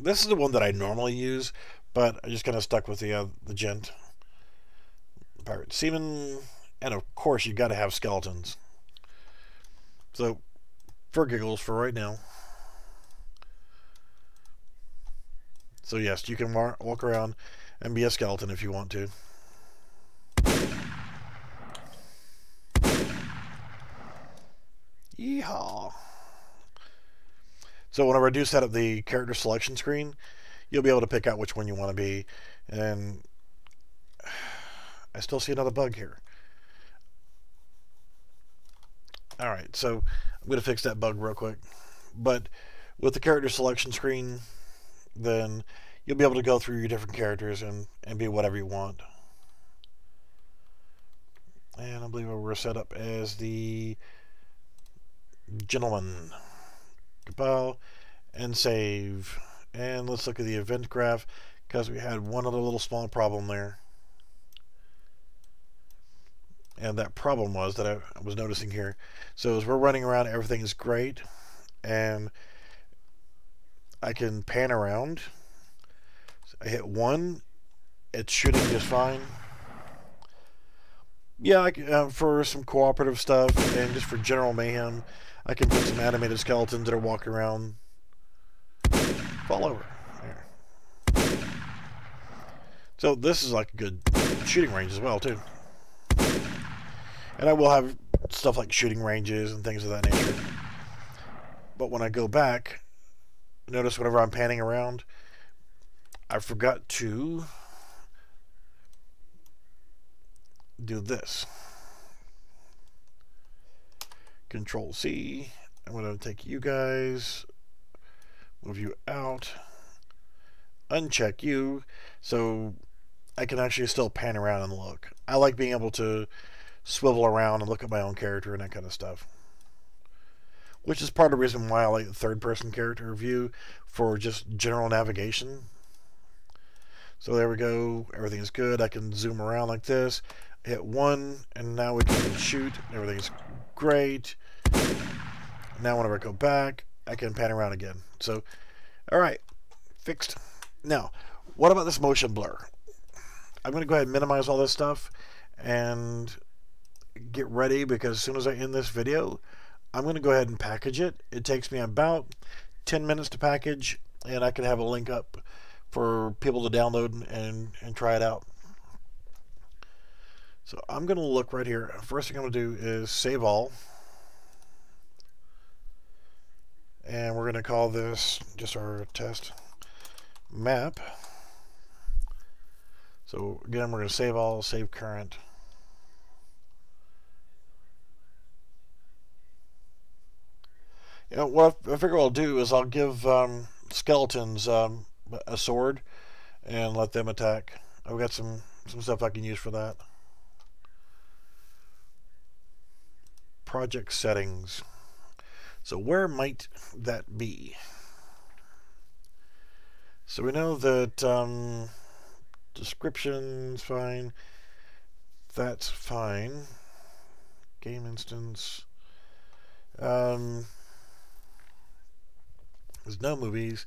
This is the one that I normally use, but I just kind of stuck with the uh, the gent. Pirate seaman, and of course you got to have skeletons. So, for giggles for right now. So yes, you can walk around and be a skeleton if you want to. Yeehaw. So whenever I do set up the character selection screen, you'll be able to pick out which one you want to be. And <sighs> I still see another bug here. All right, so I'm going to fix that bug real quick. But with the character selection screen, then you'll be able to go through your different characters and, and be whatever you want. And I believe we're set up as the gentleman. Compile and save. And let's look at the event graph because we had one other little small problem there. And that problem was that I was noticing here. So as we're running around, everything is great. And I can pan around. So I hit one. It's shooting just fine. Yeah, I, uh, for some cooperative stuff and just for general mayhem, I can put some animated skeletons that are walking around. Fall over. There. So this is like a good shooting range as well, too. And I will have stuff like shooting ranges and things of that nature. But when I go back, notice whenever I'm panning around, I forgot to do this. Control C. I'm going to take you guys, move you out, uncheck you, so I can actually still pan around and look. I like being able to swivel around and look at my own character and that kind of stuff. Which is part of the reason why I like the third person character view for just general navigation. So there we go. Everything is good. I can zoom around like this. hit one, and now we can shoot. Everything's great. Now whenever I go back, I can pan around again. So, all right, fixed. Now, what about this motion blur? I'm going to go ahead and minimize all this stuff and get ready because as soon as I end this video, I'm going to go ahead and package it. It takes me about 10 minutes to package and I can have a link up for people to download and, and try it out. So I'm going to look right here. First thing I'm going to do is save all. And we're going to call this just our test map. So again, we're going to save all, save current. You know, what I figure I'll do is I'll give um, skeletons um, a sword and let them attack. I've got some, some stuff I can use for that. Project settings. So where might that be? So we know that um, description's fine. That's fine. Game instance. Um, there's no movies.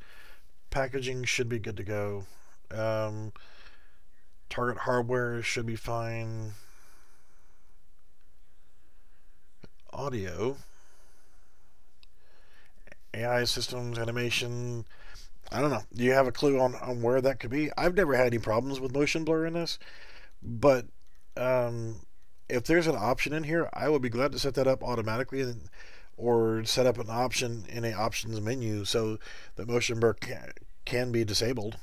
Packaging should be good to go. Um, target hardware should be fine. Audio. AI systems, animation. I don't know. Do you have a clue on, on where that could be? I've never had any problems with motion blur in this, but um, if there's an option in here, I would be glad to set that up automatically and or set up an option in a options menu so that motion blur can, can be disabled.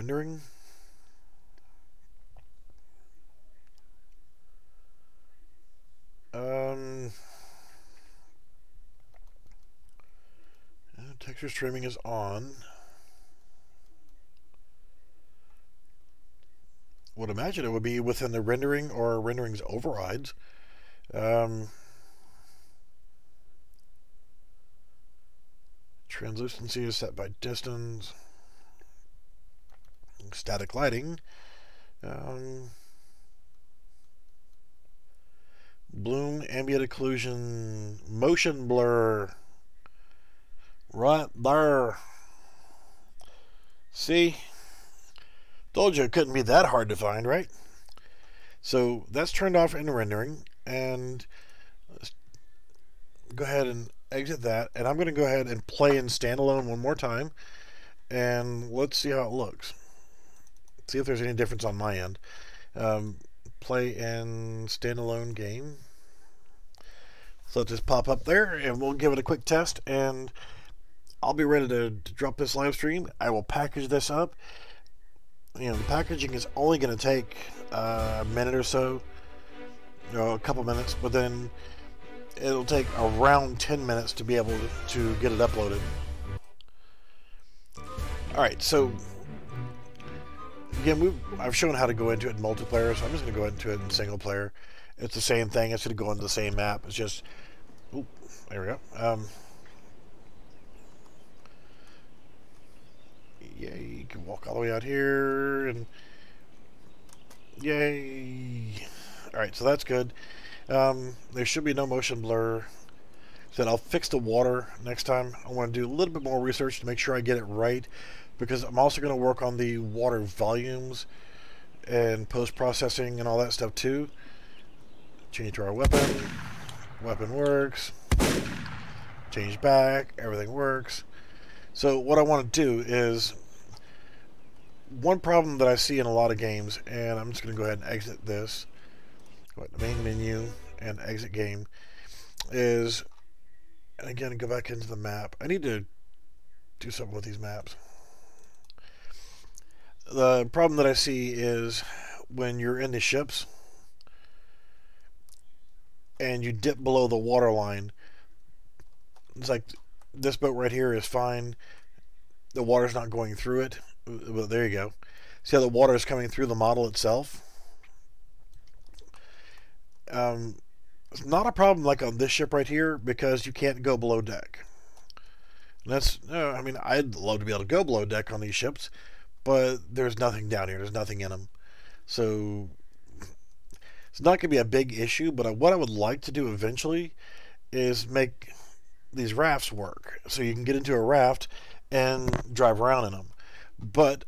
Rendering. Um, texture streaming is on. would imagine it would be within the rendering or rendering's overrides. Um, translucency is set by distance. Static lighting. Um, bloom, ambient occlusion, motion blur. Right there. See? Told you it couldn't be that hard to find, right? So that's turned off in rendering. And go ahead and exit that. And I'm going to go ahead and play in standalone one more time. And let's see how it looks. See if there's any difference on my end. Um, play in standalone game. So this pop up there and we'll give it a quick test and I'll be ready to, to drop this live stream. I will package this up you know, the packaging is only going to take a minute or so, you know, a couple minutes, but then it'll take around 10 minutes to be able to get it uploaded. Alright, so again, I've shown how to go into it in multiplayer, so I'm just going to go into it in single player. It's the same thing. It's going to go into the same map. It's just, there we go. Um, Yay, you can walk all the way out here and yay. Alright, so that's good. Um, there should be no motion blur. Said I'll fix the water next time. I want to do a little bit more research to make sure I get it right because I'm also going to work on the water volumes and post-processing and all that stuff too. Change to our weapon. Weapon works. Change back. Everything works. So what I want to do is one problem that I see in a lot of games, and I'm just going to go ahead and exit this, go the main menu and exit game, is, and again, go back into the map. I need to do something with these maps. The problem that I see is when you're in the ships and you dip below the water line, it's like this boat right here is fine. The water's not going through it well, there you go. See how the water is coming through the model itself? Um, it's not a problem like on this ship right here because you can't go below deck. And that's, uh, I mean, I'd love to be able to go below deck on these ships, but there's nothing down here. There's nothing in them. So it's not going to be a big issue, but what I would like to do eventually is make these rafts work. So you can get into a raft and drive around in them. But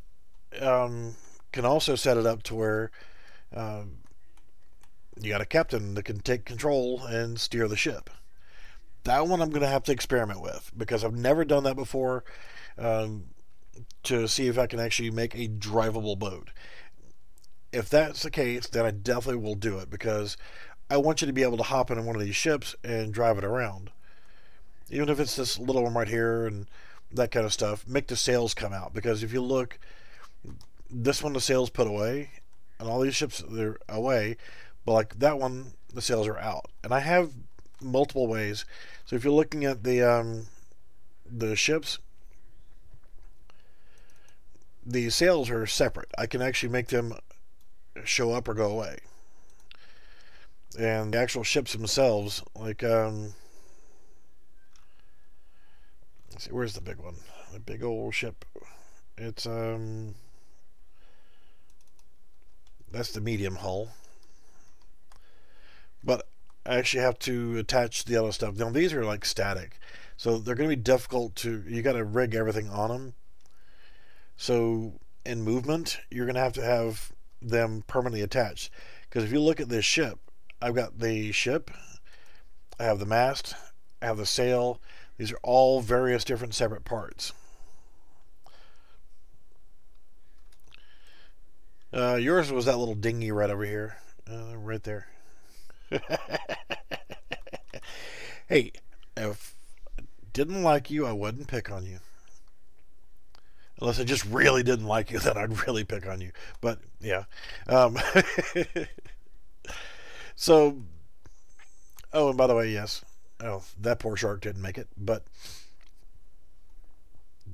um, can also set it up to where um, you got a captain that can take control and steer the ship. That one I'm going to have to experiment with because I've never done that before um, to see if I can actually make a drivable boat. If that's the case, then I definitely will do it because I want you to be able to hop into one of these ships and drive it around. Even if it's this little one right here and that kind of stuff, make the sails come out because if you look, this one the sails put away, and all these ships they're away, but like that one the sails are out. And I have multiple ways. So if you're looking at the um, the ships, the sails are separate. I can actually make them show up or go away. And the actual ships themselves, like um, see, where's the big one? The big old ship. It's um that's the medium hull. But I actually have to attach the other stuff. Now these are like static, so they're going to be difficult to. You got to rig everything on them. So in movement, you're going to have to have them permanently attached. Because if you look at this ship, I've got the ship, I have the mast, I have the sail. These are all various different separate parts. Uh, yours was that little dinghy right over here. Uh, right there. <laughs> hey, if I didn't like you, I wouldn't pick on you. Unless I just really didn't like you, <laughs> then I'd really pick on you. But, yeah. Um, <laughs> so, oh, and by the way, yes. Oh, that poor shark didn't make it. But,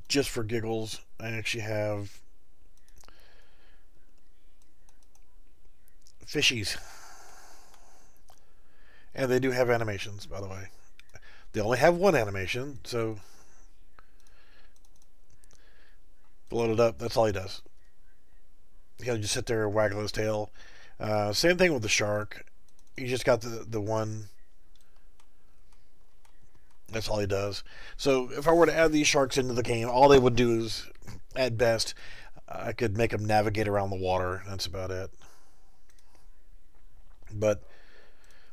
just for giggles, I actually have fishies. And they do have animations, by the way. They only have one animation, so load it up. That's all he does. He'll just sit there and waggle his tail. Uh, same thing with the shark. He just got the the one. That's all he does. So if I were to add these sharks into the game, all they would do is, at best, I could make them navigate around the water. That's about it. But,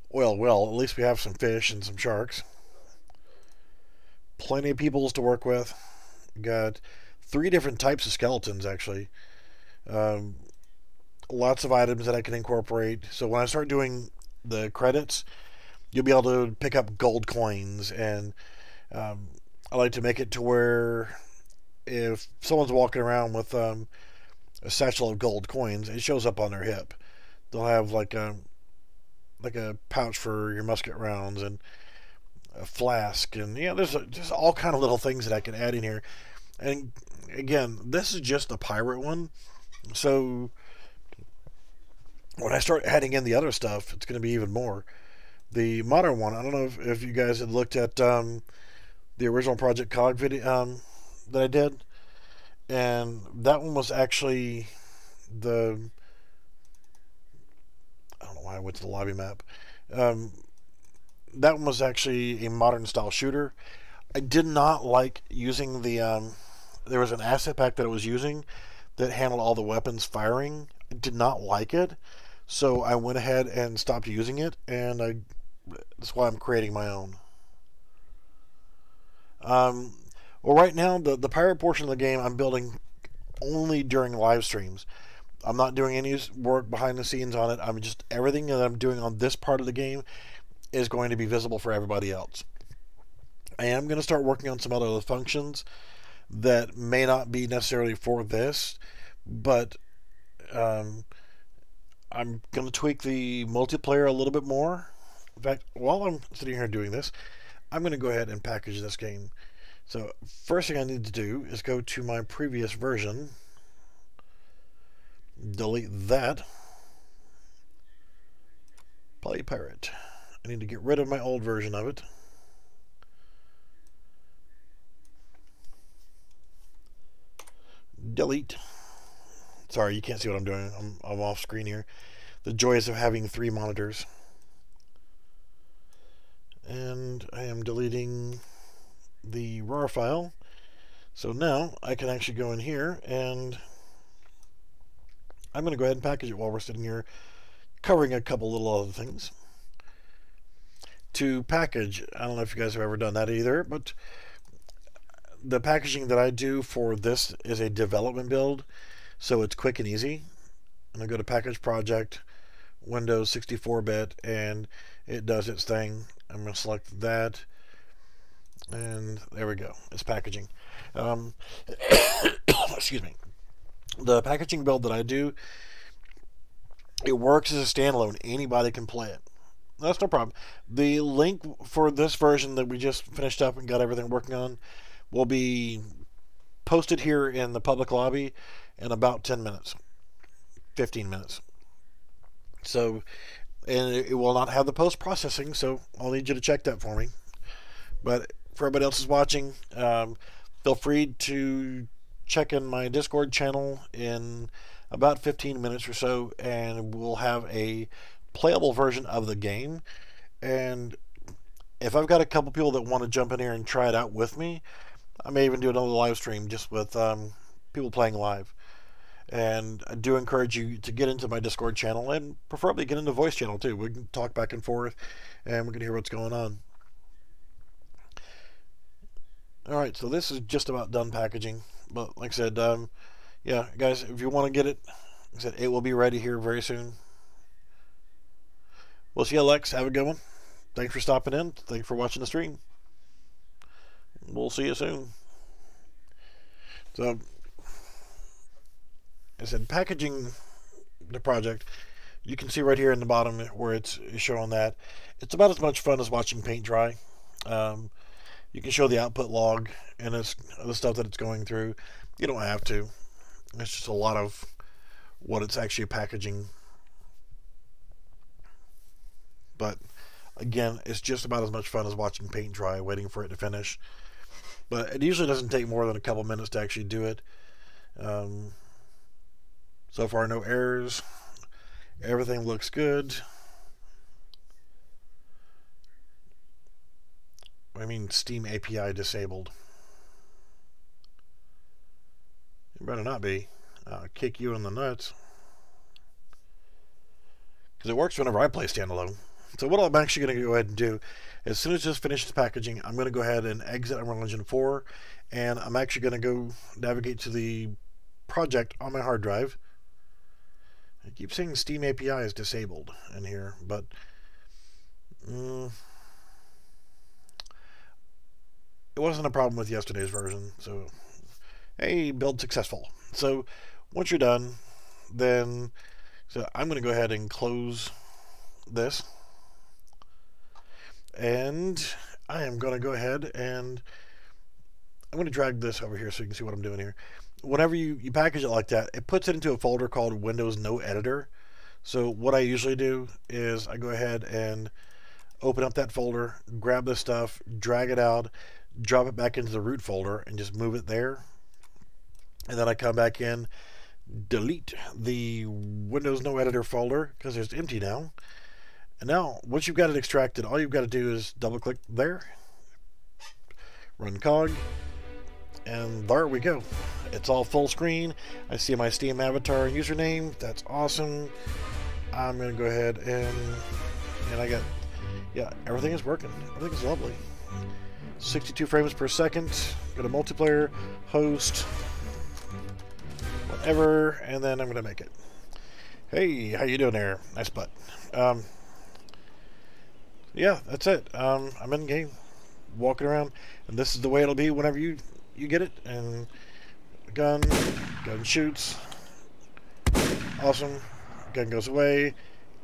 well, well, at least we have some fish and some sharks. Plenty of peoples to work with. Got three different types of skeletons, actually. Um, lots of items that I can incorporate. So when I start doing the credits, you'll be able to pick up gold coins. And um, I like to make it to where if someone's walking around with um, a satchel of gold coins, it shows up on their hip. They'll have like a like a pouch for your musket rounds and a flask and yeah there's a, just all kind of little things that I can add in here and again this is just a pirate one so when I start adding in the other stuff it's going to be even more the modern one I don't know if, if you guys had looked at um, the original Project Cog video um, that I did and that one was actually the I don't know why I went to the lobby map. Um, that one was actually a modern style shooter. I did not like using the. Um, there was an asset pack that I was using that handled all the weapons firing. I did not like it, so I went ahead and stopped using it, and I. That's why I'm creating my own. Um, well, right now the the pirate portion of the game I'm building only during live streams. I'm not doing any work behind the scenes on it. I'm just everything that I'm doing on this part of the game is going to be visible for everybody else. I am going to start working on some other functions that may not be necessarily for this, but um, I'm going to tweak the multiplayer a little bit more. In fact, while I'm sitting here doing this, I'm going to go ahead and package this game. So, first thing I need to do is go to my previous version delete that. Play pirate. I need to get rid of my old version of it. Delete. Sorry, you can't see what I'm doing. I'm, I'm off screen here. The joys of having three monitors. And I am deleting the RAR file. So now I can actually go in here and I'm going to go ahead and package it while we're sitting here covering a couple little other things. To package, I don't know if you guys have ever done that either, but the packaging that I do for this is a development build, so it's quick and easy. Going to go to Package Project, Windows 64-bit, and it does its thing. I'm going to select that, and there we go. It's packaging. Um, <coughs> excuse me the packaging build that I do, it works as a standalone. Anybody can play it. That's no problem. The link for this version that we just finished up and got everything working on will be posted here in the public lobby in about 10 minutes, 15 minutes. So, and it will not have the post processing, so I'll need you to check that for me. But for everybody else who's watching, um, feel free to check in my Discord channel in about 15 minutes or so, and we'll have a playable version of the game. And if I've got a couple people that want to jump in here and try it out with me, I may even do another live stream just with um, people playing live. And I do encourage you to get into my Discord channel and preferably get into voice channel too. We can talk back and forth and we can hear what's going on. Alright, so this is just about done packaging. But like I said, um, yeah, guys, if you want to get it, like I said, it will be ready here very soon. We'll see you, Lex. Have a good one. Thanks for stopping in. Thanks for watching the stream. We'll see you soon. So, I said packaging the project. You can see right here in the bottom where it's showing that. It's about as much fun as watching paint dry. Um, you can show the output log and it's the stuff that it's going through. You don't have to. It's just a lot of what it's actually packaging. But again, it's just about as much fun as watching paint dry, waiting for it to finish. But it usually doesn't take more than a couple minutes to actually do it. Um, so far, no errors. Everything looks good. I mean Steam API disabled? It better not be. I'll kick you in the nuts. Because it works whenever I play standalone. So what I'm actually going to go ahead and do, as soon as this finishes packaging, I'm going to go ahead and exit Unreal Engine 4, and I'm actually going to go navigate to the project on my hard drive. I keep saying Steam API is disabled in here, but... Mm, it wasn't a problem with yesterday's version. So, hey, build successful. So, once you're done, then so I'm going to go ahead and close this. And I am going to go ahead and I'm going to drag this over here so you can see what I'm doing here. Whenever you, you package it like that, it puts it into a folder called Windows No Editor. So what I usually do is I go ahead and open up that folder, grab the stuff, drag it out, drop it back into the root folder and just move it there. And then I come back in, delete the Windows No Editor folder because it's empty now. And now, once you've got it extracted, all you've got to do is double click there, run cog, and there we go. It's all full screen. I see my Steam avatar and username. That's awesome. I'm going to go ahead and, and I got, yeah, everything is working. Everything is lovely. 62 frames per second. Go to multiplayer, host, whatever, and then I'm going to make it. Hey, how you doing there? Nice butt. Um, yeah, that's it. Um, I'm in game, walking around, and this is the way it'll be whenever you you get it. And gun, gun shoots. Awesome. Gun goes away.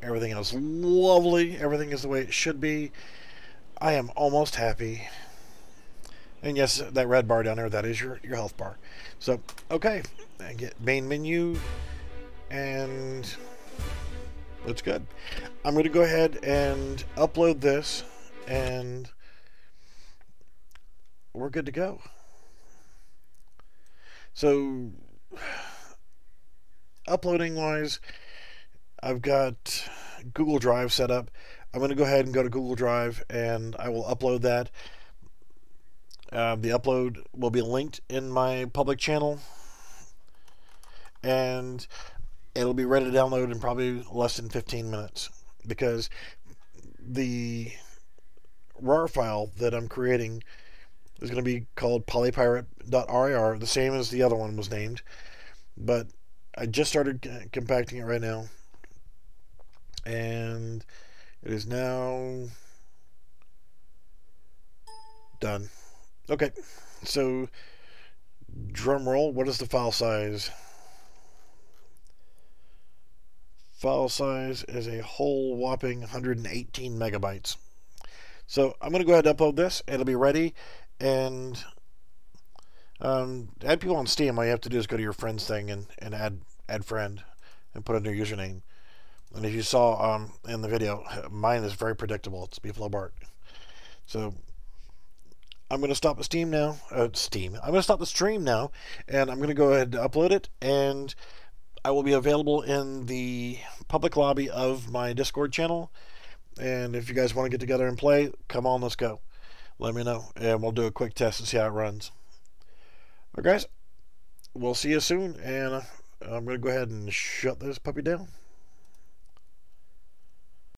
Everything else lovely. Everything is the way it should be. I am almost happy. And yes, that red bar down there, that is your, your health bar. So, okay, I get main menu, and that's good. I'm going to go ahead and upload this, and we're good to go. So, uploading wise, I've got Google Drive set up. I'm going to go ahead and go to Google Drive and I will upload that. Uh, the upload will be linked in my public channel and it'll be ready to download in probably less than 15 minutes because the RAR file that I'm creating is going to be called polypirate.rar, the same as the other one was named. But I just started compacting it right now. And it is now done. Okay, so drum roll, what is the file size? File size is a whole whopping 118 megabytes. So I'm going to go ahead and upload this. It'll be ready. And um, add people on Steam. All you have to do is go to your friends thing and, and add add friend and put in your username. And if you saw um, in the video, mine is very predictable. It's Bart. So I'm going to stop the Steam now. Uh, Steam. I'm going to stop the stream now, and I'm going to go ahead and upload it. And I will be available in the public lobby of my Discord channel. And if you guys want to get together and play, come on, let's go. Let me know, and we'll do a quick test and see how it runs. Alright, guys, we'll see you soon, and uh, I'm going to go ahead and shut this puppy down.